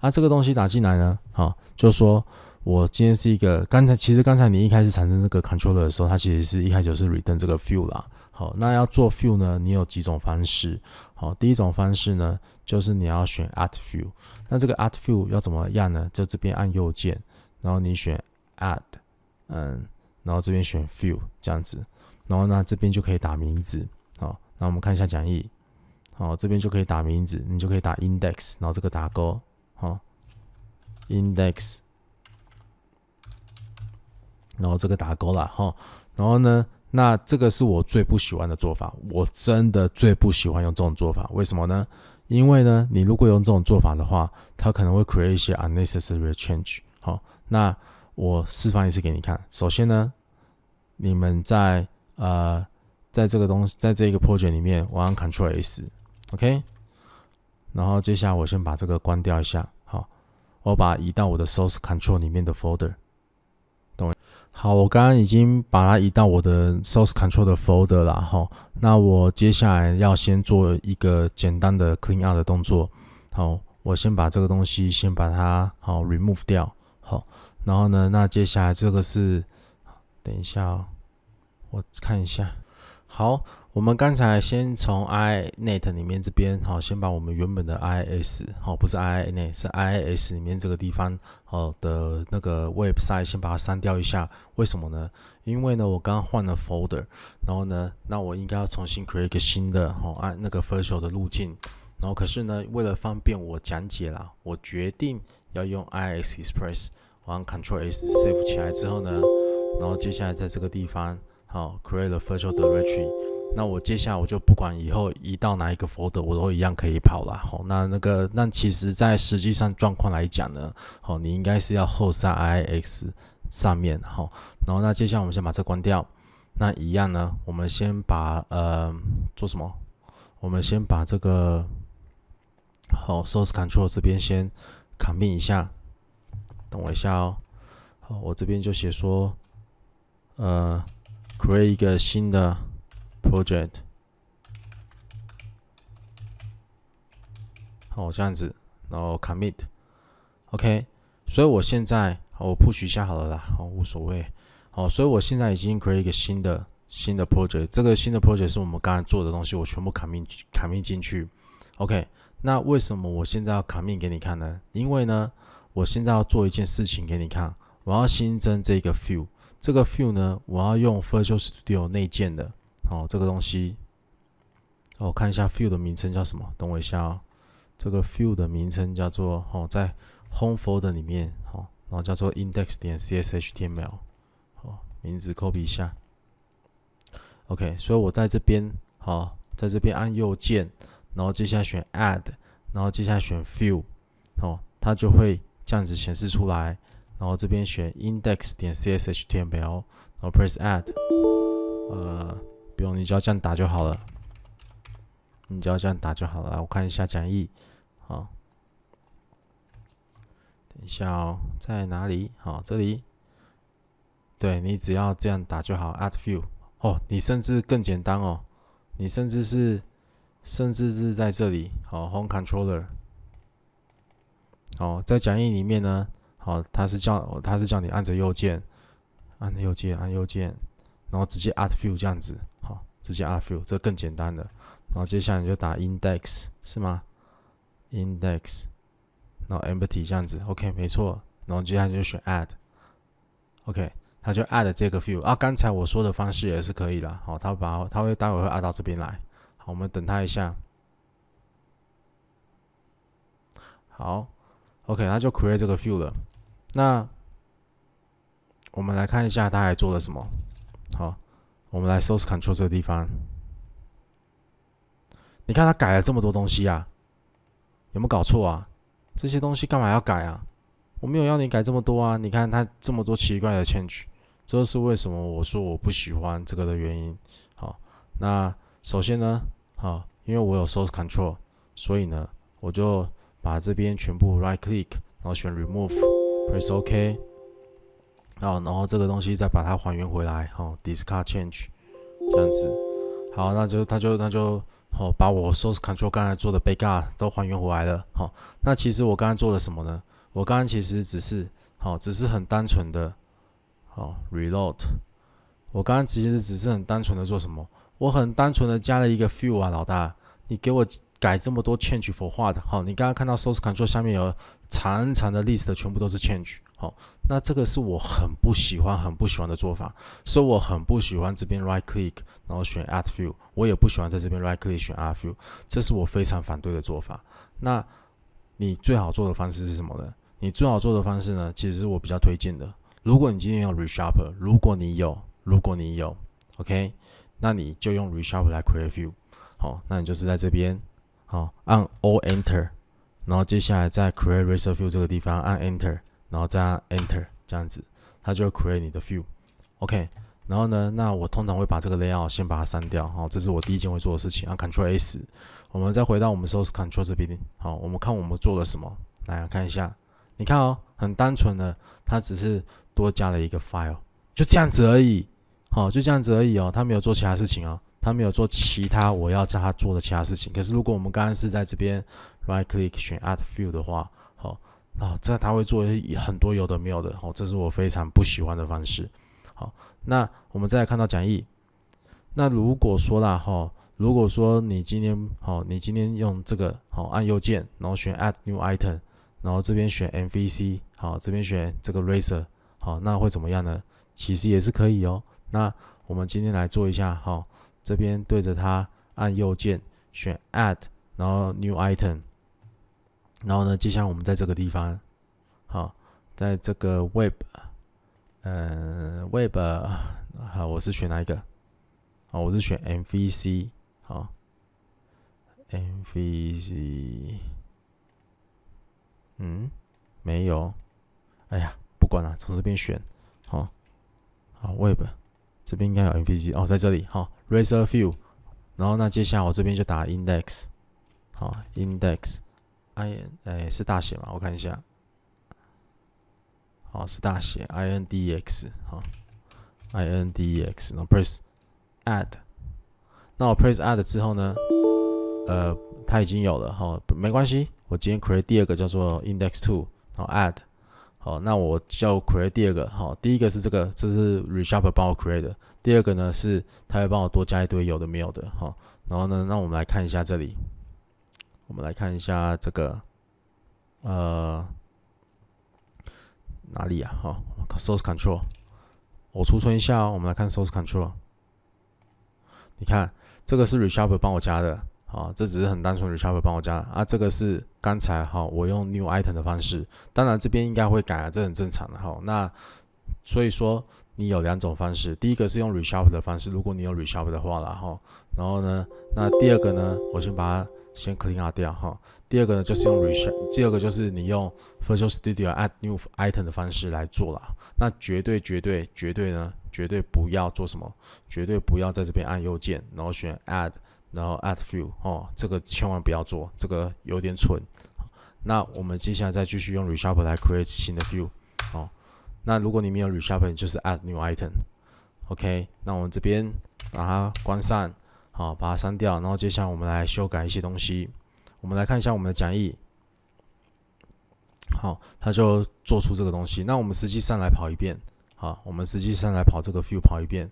啊，这个东西打进来呢，好，就说。我今天是一个刚才，其实刚才你一开始产生这个 controller 的时候，它其实是一开始就是 return 这个 few 啦。好，那要做 few 呢，你有几种方式。好，第一种方式呢，就是你要选 add few。那这个 add few 要怎么样呢？就这边按右键，然后你选 add，嗯，然后这边选 few 这样子，然后呢这边就可以打名字。好，那我们看一下讲义。好，这边就可以打名字，你就可以打 index，然后这个打勾。好，index。然后这个打勾了哈，然后呢，那这个是我最不喜欢的做法，我真的最不喜欢用这种做法，为什么呢？因为呢，你如果用这种做法的话，它可能会 create 一些 unnecessary change。好，那我示范一次给你看。首先呢，你们在呃，在这个东西，在这个 project 里面，我按 Control S，OK，然后接下来我先把这个关掉一下，好，我把移到我的 Source Control 里面的 folder。好，我刚刚已经把它移到我的 source control 的 folder 了哈。那我接下来要先做一个简单的 clean out 的动作。好，我先把这个东西先把它好 remove 掉。好，然后呢，那接下来这个是，等一下，哦我看一下。好。我们刚才先从 iNet 里面这边，好，先把我们原本的 I S，好，不是 iNet，是 I S 里面这个地方，好的那个 website 先把它删掉一下。为什么呢？因为呢，我刚换了 folder，然后呢，那我应该要重新 create 一个新的，好，按那个 virtual 的路径。然后可是呢，为了方便我讲解啦，我决定要用 I S Express，我按 Control S save 起来之后呢，然后接下来在这个地方，好，create a virtual directory。那我接下来我就不管以后移到哪一个 folder，我都一样可以跑了。好，那那个那其实，在实际上状况来讲呢，好，你应该是要后上 IX 上面，好，然后那接下来我们先把这关掉。那一样呢，我们先把呃做什么？我们先把这个好 source control 这边先卡命一下，等我一下哦。好，我这边就写说，呃，create 一个新的。project，好这样子，然后 commit，OK，所以我现在我 push 一下好了啦，好无所谓，好，所以我现在已经 create 一个新的新的 project，这个新的 project 是我们刚才做的东西，我全部 commit commit 进去，OK，那为什么我现在要 commit 给你看呢？因为呢，我现在要做一件事情给你看，我要新增这个 field，这个 field 呢，我要用 Visual Studio 内建的。哦，这个东西，我看一下 field 的名称叫什么？等我一下哦。这个 field 的名称叫做哦，在 home folder 里面，哦，然后叫做 index 点 cshtml，哦，名字 copy 一下。OK，所以我在这边，好，在这边按右键，然后接下来选 add，然后接下来选 field，哦，它就会这样子显示出来。然后这边选 index 点 cshtml，然后 press add，呃。不用，你只要这样打就好了。你只要这样打就好了。我看一下讲义，好，等一下哦，在哪里？好，这里。对你只要这样打就好。Add few，哦，你甚至更简单哦，你甚至是，甚至是在这里。好，Home Controller。哦，在讲义里面呢，好，它是叫，它是叫你按着右键，按右键，按右键。然后直接 add few 这样子，直接 add few 这更简单的。然后接下来你就打 index 是吗？index，然后 empty 这样子，OK，没错。然后接下来就选 add，OK，它就 add 这个 field 啊。刚才我说的方式也是可以的，好，它把它会待会会 add 到这边来。好，我们等它一下。好，OK，它就 create 这个 field 了。那我们来看一下它还做了什么。好，我们来 source control 这个地方。你看它改了这么多东西啊，有没有搞错啊？这些东西干嘛要改啊？我没有要你改这么多啊！你看它这么多奇怪的 change，这是为什么我说我不喜欢这个的原因。好，那首先呢，好，因为我有 source control，所以呢，我就把这边全部 right click，然后选 remove，press OK，好，然后这个东西再把它还原回来，好，discard change，这样子，好，那就他就那就。好，把我 source control 刚才做的 backup 都还原回来了。好，那其实我刚才做了什么呢？我刚刚其实只是好，只是很单纯的，好 reload。我刚刚其实只是很单纯的做什么？我很单纯的加了一个 few 啊，老大，你给我。改这么多 change for 画的，好，你刚刚看到 source control 下面有长长的 list，全部都是 change，好，那这个是我很不喜欢、很不喜欢的做法，所以我很不喜欢这边 right click，然后选 add view，我也不喜欢在这边 right click 选 add view，这是我非常反对的做法。那你最好做的方式是什么呢？你最好做的方式呢，其实是我比较推荐的。如果你今天有 resharper，如果你有，如果你有，OK，那你就用 resharper 来 create view，好，那你就是在这边。好，按 All Enter，然后接下来在 Create Razor View 这个地方按 Enter，然后再按 Enter，这样子，它就会 Create 你的 View。OK，然后呢，那我通常会把这个 Layout 先把它删掉。好，这是我第一件会做的事情。按 Ctrl S，我们再回到我们 Source Control 这边。好，我们看我们做了什么，来看一下。你看哦，很单纯的，它只是多加了一个 File，就这样子而已。好，就这样子而已哦，它没有做其他事情哦。他没有做其他我要叫他做的其他事情。可是如果我们刚刚是在这边 right click 选 add field 的话，好，啊，这他会做很多有的没有的，好，这是我非常不喜欢的方式。好，那我们再来看到讲义。那如果说啦，哈，如果说你今天，好，你今天用这个，好，按右键，然后选 add new item，然后这边选 MVC，好，这边选这个 razor，好，那会怎么样呢？其实也是可以哦。那我们今天来做一下，哈。这边对着它按右键选 Add，然后 New Item，然后呢，接下来我们在这个地方，好，在这个 Web，嗯，Web，好，我是选哪一个？好，我是选 MVC，好，MVC，嗯，没有，哎呀，不管了，从这边选，好，好，Web。这边应该有 MVC 哦，在这里好，Razor View，然后那接下来我这边就打 Index，好，Index，I N，哎是大写嘛？我看一下，好是大写，INDEX 好，INDEX，然后 Press Add，那我 Press Add 之后呢，呃，它已经有了哈，没关系，我今天 create 第二个叫做 Index Two，然后 Add。好，那我叫 create 第二个，好，第一个是这个，这是 resharper 帮我 create 的，第二个呢是他会帮我多加一堆有的没有的，好，然后呢，那我们来看一下这里，我们来看一下这个，呃，哪里啊？好，source control，我储存一下哦，我们来看 source control，你看这个是 resharper 帮我加的。好，这只是很单纯的 r e s h a r p 帮我加啊，这个是刚才哈我用 new item 的方式，当然这边应该会改啊，这很正常的哈。那所以说你有两种方式，第一个是用 r e s h a r p 的方式，如果你有 r e s h a r p 的话了哈，然后呢，那第二个呢，我先把它先 clear 掉哈。第二个呢就是用 r e s h a r p 第二个就是你用 Visual Studio add new item 的方式来做了，那绝对绝对绝对呢，绝对不要做什么，绝对不要在这边按右键，然后选 add。然后 add view 哦，这个千万不要做，这个有点蠢。那我们接下来再继续用 resharper 来 create 新的 view 哦。那如果你没有 resharper，就是 add new item。OK，那我们这边把它关上，好，把它删掉。然后接下来我们来修改一些东西。我们来看一下我们的讲义。好，它就做出这个东西。那我们实际上来跑一遍。好，我们实际上来跑这个 view 跑一遍。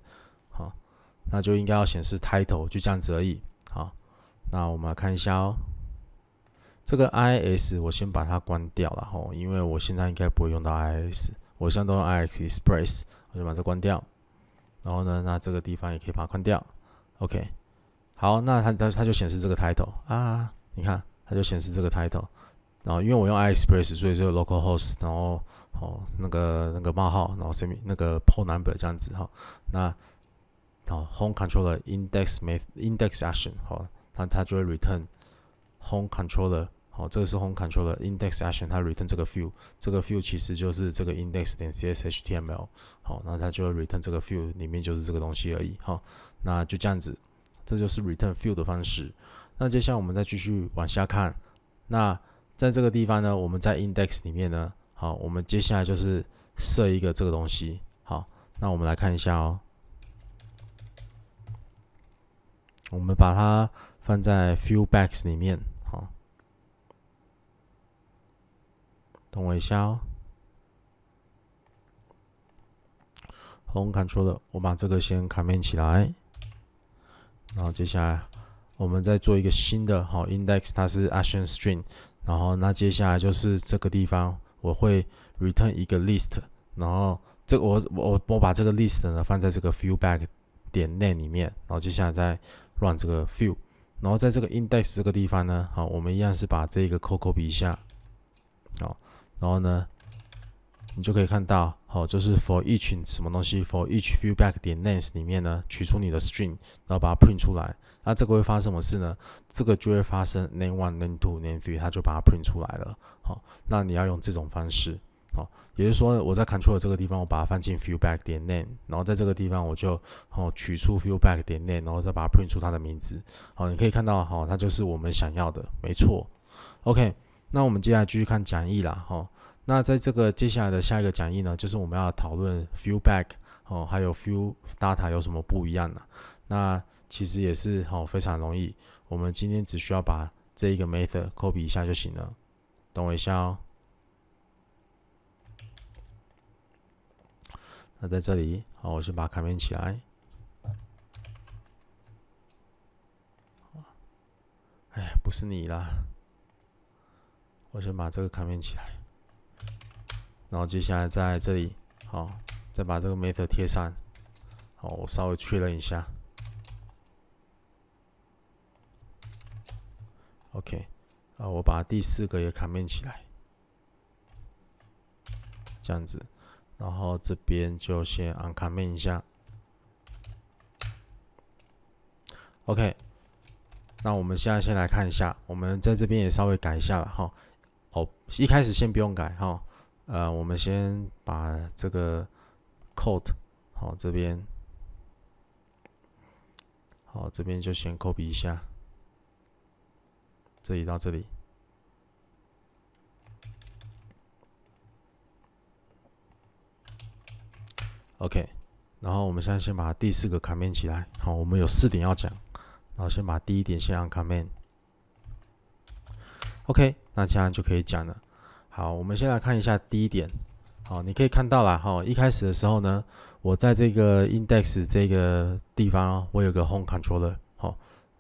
那就应该要显示 title，就这样子而已。好，那我们来看一下哦。这个 IS 我先把它关掉了吼，因为我现在应该不会用到 IS，我现在都用 IXExpress，我就把这关掉。然后呢，那这个地方也可以把它关掉。OK，好，那它它它就显示这个 title 啊，你看它就显示这个 title。然后因为我用 IXPress，所以就 localhost，然后哦那个那个冒号，然后 semi 那个 port number 这样子哈。那好，home controller index meth index action 好，它它就会 return home controller 好，这个是 home controller index action，它 return 这个 view 这个 view 其实就是这个 index 点 CSHTML 好，那它就会 return 这个 view 里面就是这个东西而已好，那就这样子，这就是 return field 的方式。那接下来我们再继续往下看，那在这个地方呢，我们在 index 里面呢，好，我们接下来就是设一个这个东西。好，那我们来看一下哦。我们把它放在 few bags 里面。好，等我一下哦。Home controller，我把这个先卡面起来。然后接下来我们再做一个新的，好，index 它是 action string。然后，那接下来就是这个地方，我会 return 一个 list，然后这个我我我把这个 list 呢放在这个 feedback 点 name 里面，然后接下来再 run 这个 field，然后在这个 index 这个地方呢，好，我们一样是把这个 copy 一下，好，然后呢，你就可以看到，好，就是 for each 什么东西，for each feedback 点 names 里面呢，取出你的 string，然后把它 print 出来。那这个会发生什么事呢？这个就会发生 name one, name two, name three，它就把它 print 出来了。好，那你要用这种方式，好，也就是说我在 control 这个地方，我把它放进 feedback 点 name，然后在这个地方我就哦取出 feedback 点 name，然后再把它 print 出它的名字。好，你可以看到，好，它就是我们想要的，没错。OK，那我们接下来继续看讲义啦。哈，那在这个接下来的下一个讲义呢，就是我们要讨论 feedback 哦，还有 feed data 有什么不一样呢？那其实也是好非常容易，我们今天只需要把这一个 method copy 一下就行了。等我一下哦。那在这里，好，我先把卡面起来。哎呀，不是你啦，我先把这个卡面起来，然后接下来在这里，好，再把这个 method 贴上。好，我稍微确认一下。OK，啊，我把第四个也卡面起来，这样子，然后这边就先按卡面一下。OK，那我们现在先来看一下，我们在这边也稍微改一下了哈。哦，一开始先不用改哈，呃，我们先把这个 code 好这边，好这边就先 copy 一下。这里到这里，OK。然后我们现在先把第四个卡面起来。好，我们有四点要讲，然后先把第一点先按卡面。OK，那这样就可以讲了。好，我们先来看一下第一点。好，你可以看到了哈，一开始的时候呢，我在这个 index 这个地方，我有个 home controller。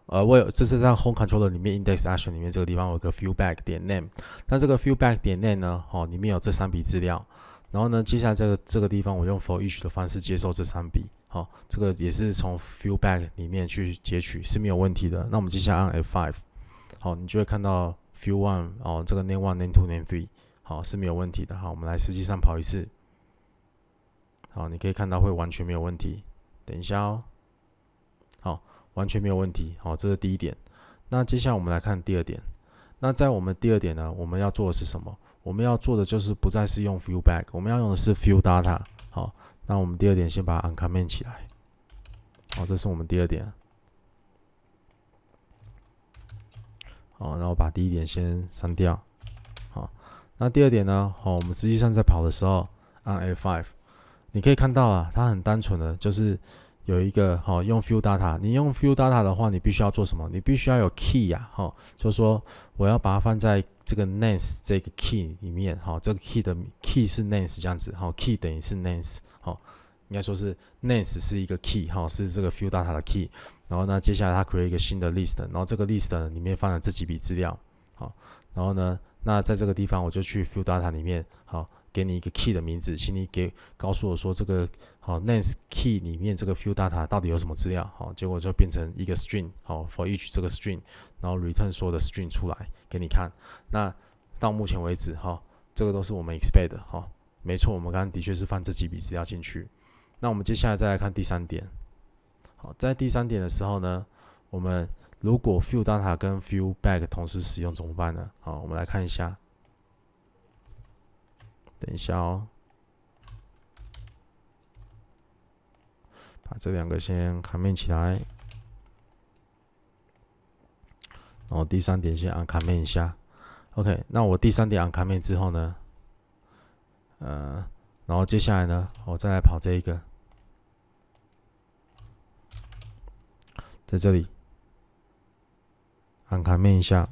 呃，我有这是在 Home Controller 里面 Index Action 里面这个地方有个 Feedback 点 Name，那这个 Feedback 点 Name 呢，哦，里面有这三笔资料，然后呢，接下来这个这个地方我用 For Each 的方式接受这三笔，好，这个也是从 Feedback 里面去截取是没有问题的。那我们接下来按 F5，好，你就会看到 f e e One 哦，这个 Name One、Name Two、Name Three，好是没有问题的。好，我们来实际上跑一次，好，你可以看到会完全没有问题。等一下哦，好。完全没有问题，好，这是第一点。那接下来我们来看第二点。那在我们第二点呢，我们要做的是什么？我们要做的就是不再是用 feedback，我们要用的是 field data。好，那我们第二点先把它 uncomment 起来。好，这是我们第二点。好，然后把第一点先删掉。好，那第二点呢？好，我们实际上在跑的时候按 F5，你可以看到啊，它很单纯的就是。有一个好用 field data，你用 field data 的话，你必须要做什么？你必须要有 key 呀，哈，就是说我要把它放在这个 names 这个 key 里面，哈，这个 key 的 key 是 names 这样子，好，key 等于是 names，好，应该说是 names 是一个 key，哈，是这个 field data 的 key，然后呢，接下来它 create 一个新的 list，然后这个 list 里面放了这几笔资料，好，然后呢，那在这个地方我就去 field data 里面，好，给你一个 key 的名字，请你给告诉我说这个好 names key 里面这个 field data 到底有什么资料，好，结果就变成一个 string，好，for each 这个 string，然后 return 所有的 string 出来给你看。那到目前为止，哈，这个都是我们 expect 的，哈，没错，我们刚刚的确是放这几笔资料进去。那我们接下来再来看第三点，好，在第三点的时候呢，我们如果 field data 跟 field bag 同时使用怎么办呢？好，我们来看一下。等一下哦，把这两个先卡面起来，然后第三点先按卡面一下。OK，那我第三点按卡面之后呢，呃，然后接下来呢，我再来跑这一个，在这里。按卡面一下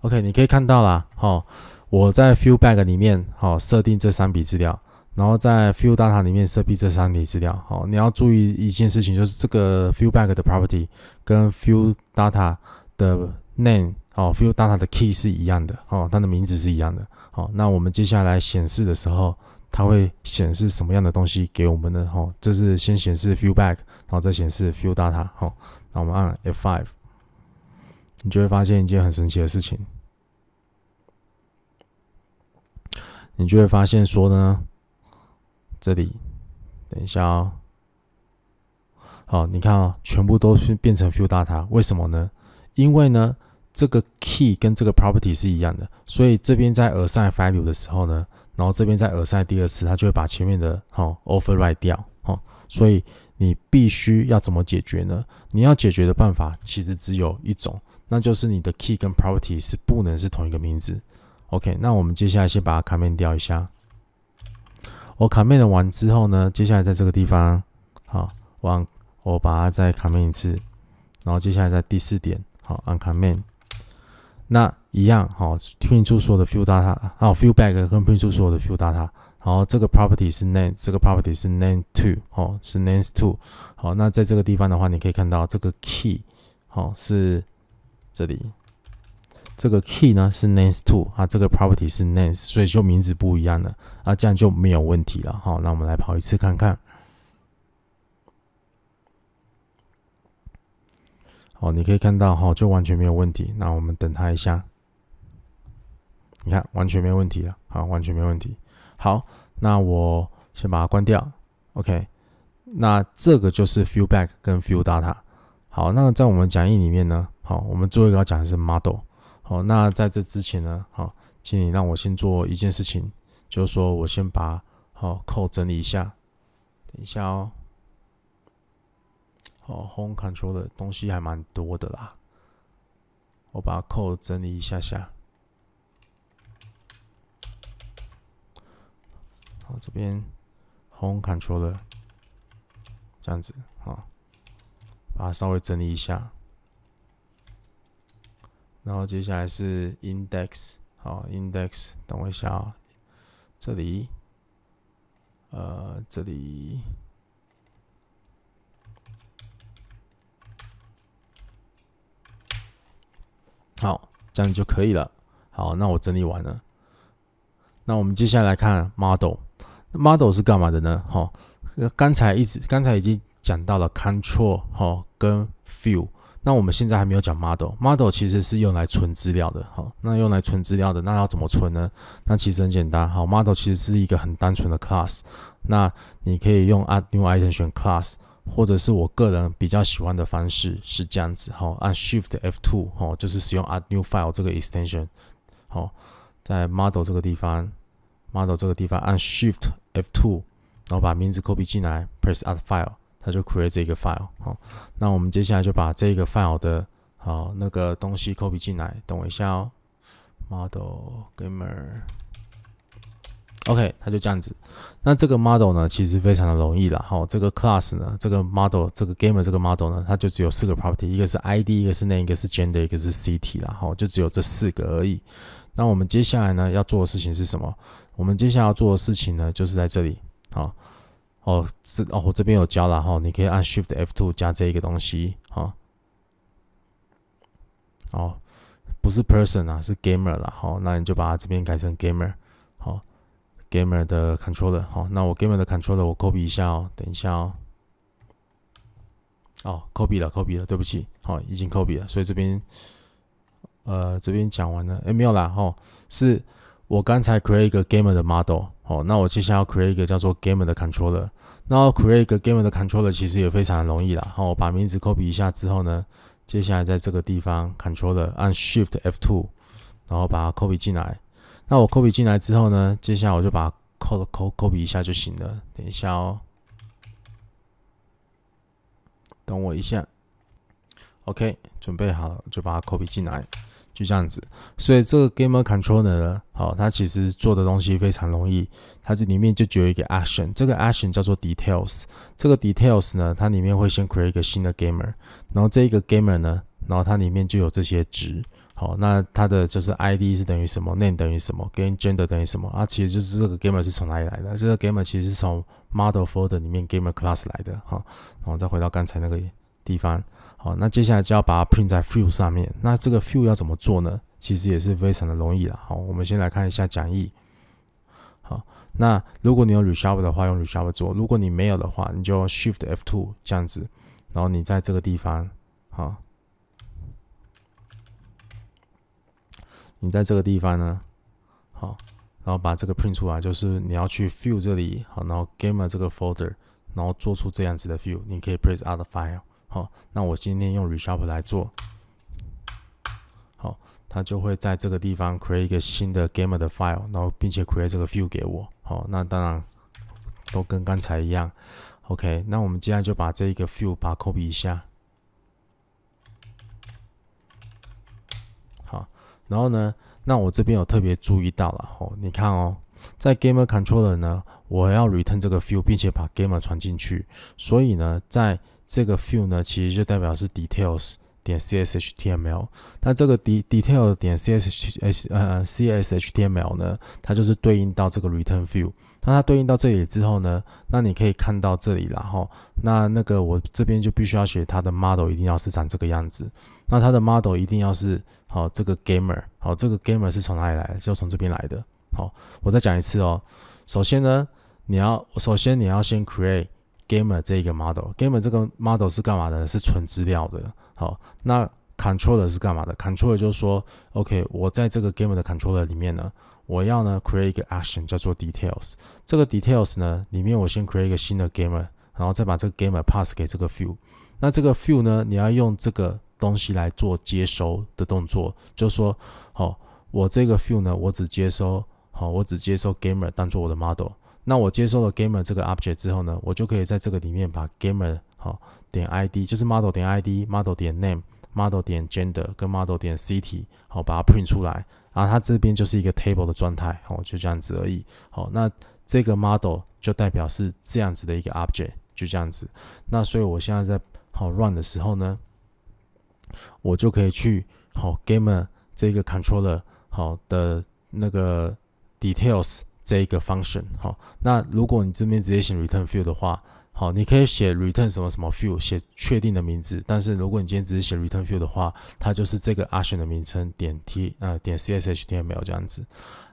，OK，你可以看到啦，哦，我在 Field Bag 里面，哦，设定这三笔资料，然后在 Field Data 里面设定这三笔资料，好，你要注意一件事情，就是这个 Field Bag 的 Property 跟 Field Data 的 Name，哦，Field Data 的 Key 是一样的，哦，它的名字是一样的，好，那我们接下来显示的时候，它会显示什么样的东西给我们呢？哦，这是先显示 field back，然后再显示 Field Data，好，那我们按 F5。你就会发现一件很神奇的事情，你就会发现说呢，这里，等一下哦，好，你看啊，全部都是变成 field data，为什么呢？因为呢，这个 key 跟这个 property 是一样的，所以这边在 assign value 的时候呢，然后这边在 assign 第二次，它就会把前面的哈 override 掉，哈，所以你必须要怎么解决呢？你要解决的办法其实只有一种。那就是你的 key 跟 property 是不能是同一个名字。OK，那我们接下来先把它 comment 掉一下。我 comment 完之后呢，接下来在这个地方，好，往我把它再 comment 一次，然后接下来在第四点，好，按 comment。那一样，好，print 出所有的 field data，好，field bag 跟 print 出所有的 field data。然后这个 property 是 name，这个 property 是 name two，哦，是 names two。好，那在这个地方的话，你可以看到这个 key，好是。这里这个 key 呢是 namesto 啊，这个 property 是 names，所以就名字不一样了啊，这样就没有问题了。好，那我们来跑一次看看。好，你可以看到哈，就完全没有问题。那我们等它一下，你看完全没问题了。好，完全没问题。好，那我先把它关掉。OK，那这个就是 feedback 跟 field data。好，那在我们讲义里面呢。好，我们最后一个要讲的是 model。好，那在这之前呢，好，请你让我先做一件事情，就是说我先把好扣整理一下。等一下哦。好，home control 的东西还蛮多的啦。我把扣整理一下下。好，这边 home control 的这样子，好，把它稍微整理一下。然后接下来是 index，好，index，等我一下啊，这里，呃，这里，好，这样就可以了。好，那我整理完了。那我们接下来看 model，model 是干嘛的呢？哈，刚才一直刚才已经讲到了 control，哈，跟 fill。那我们现在还没有讲 model，model 其实是用来存资料的，好，那用来存资料的，那要怎么存呢？那其实很简单，好，model 其实是一个很单纯的 class，那你可以用 add new item 选 class，或者是我个人比较喜欢的方式是这样子，好，按 shift F2，好，就是使用 add new file 这个 extension，好，在 model 这个地方，model 这个地方按 shift F2，然后把名字 copy 进来，press add file。它就 create 这个 file 好，那我们接下来就把这个 file 的好那个东西 copy 进来，等我一下哦。model gamer，OK，它就这样子。那这个 model 呢，其实非常的容易了。好，这个 class 呢，这个 model 这个 gamer 这个 model 呢，它就只有四个 property，一个是 ID，一个是 name，一个是 gender，一个是 city 啦。好，就只有这四个而已。那我们接下来呢要做的事情是什么？我们接下来要做的事情呢，就是在这里好。哦是哦，我这边有教了哈，你可以按 Shift F2 加这一个东西，哈，哦不是 person 啊，是 gamer 啦。好，那你就把它这边改成 gamer，好，gamer 的 controller，好，那我 gamer 的 controller 我 copy 一下哦，等一下哦，哦，copy 了，copy 了，对不起，好，已经 copy 了，所以这边，呃，这边讲完了，诶，没有啦，哦，是我刚才 create 一个 gamer 的 model，哦，那我接下来要 create 一个叫做 gamer 的 controller。那 create 一个 game 的 controller 其实也非常容易啦。好，我把名字 copy 一下之后呢，接下来在这个地方 controller 按 Shift F2，然后把它 copy 进来。那我 copy 进来之后呢，接下来我就把 copy copy 一下就行了。等一下哦，等我一下。OK，准备好了，就把它 copy 进来。就这样子，所以这个 gamer controller 呢，好，它其实做的东西非常容易，它这里面就只有一个 action，这个 action 叫做 details，这个 details 呢，它里面会先 create 一个新的 gamer，然后这一个 gamer 呢，然后它里面就有这些值，好，那它的就是 id 是等于什么，name 等于什么，跟 gender 等于什么，啊，其实就是这个 gamer 是从哪里来的，这个 gamer 其实是从 model folder 里面 gamer class 来的，哈，然后再回到刚才那个地方。好，那接下来就要把它 print 在 view 上面。那这个 view 要怎么做呢？其实也是非常的容易啦。好，我们先来看一下讲义。好，那如果你有 reshape 的话，用 reshape 做；如果你没有的话，你就 shift F2 这样子。然后你在这个地方，好，你在这个地方呢，好，然后把这个 print 出来，就是你要去 view 这里，好，然后 gamer 这个 folder，然后做出这样子的 view。你可以 press other file。好，那我今天用 reshape 来做，好，它就会在这个地方 create 一个新的 gamer 的 file，然后并且 create 这个 view 给我。好，那当然都跟刚才一样。OK，那我们接下来就把这一个 view 把它 copy 一下。好，然后呢，那我这边有特别注意到了，哦，你看哦，在 gamer controller 呢，我要 return 这个 view，并且把 gamer 传进去，所以呢，在这个 view 呢，其实就代表是 details 点 cshtml。那这个 d detail 点 csh 呃 cshtml 呢，它就是对应到这个 return view。那它对应到这里之后呢，那你可以看到这里，然后那那个我这边就必须要写它的 model 一定要是长这个样子。那它的 model 一定要是好这个 gamer，好这个 gamer 是从哪里来的？就从这边来的。好，我再讲一次哦。首先呢，你要首先你要先 create。Gamer 这一个 model，Gamer 这个 model 是干嘛的？是存资料的。好，那 Controller 是干嘛的？Controller 就是说，OK，我在这个 Gamer 的 Controller 里面呢，我要呢 create 一个 action 叫做 Details。这个 Details 呢，里面我先 create 一个新的 Gamer，然后再把这个 Gamer pass 给这个 View。那这个 View 呢，你要用这个东西来做接收的动作，就是说，好，我这个 View 呢，我只接收，好，我只接收 Gamer 当做我的 model。那我接收了 gamer 这个 object 之后呢，我就可以在这个里面把 gamer 好点 id，就是 model 点 id，model 点 name，model 点 gender 跟 model 点 city 好把它 print 出来，然后它这边就是一个 table 的状态，好就这样子而已。好，那这个 model 就代表是这样子的一个 object，就这样子。那所以我现在在好 run 的时候呢，我就可以去好 gamer 这个 controller 好的那个 details。这一个 function 好，那如果你这边直接写 return field 的话，好，你可以写 return 什么什么 field，写确定的名字。但是如果你今天只是写 return field 的话，它就是这个 action 的名称点 t 呃点 cshtml 这样子。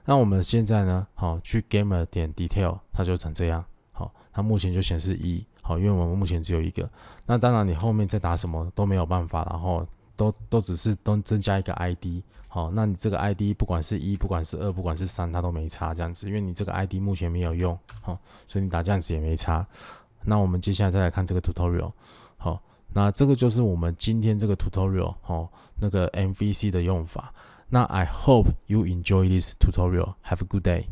那我们现在呢，好去 gamer 点 detail，它就成这样。好，它目前就显示一，好，因为我们目前只有一个。那当然你后面再打什么都没有办法，然后都都只是都增加一个 id。好，那你这个 ID 不管是一，不管是二，不管是三，它都没差这样子，因为你这个 ID 目前没有用，好，所以你打这样子也没差。那我们接下来再来看这个 tutorial，好，那这个就是我们今天这个 tutorial，好，那个 MVC 的用法。那 I hope you enjoy this tutorial. Have a good day.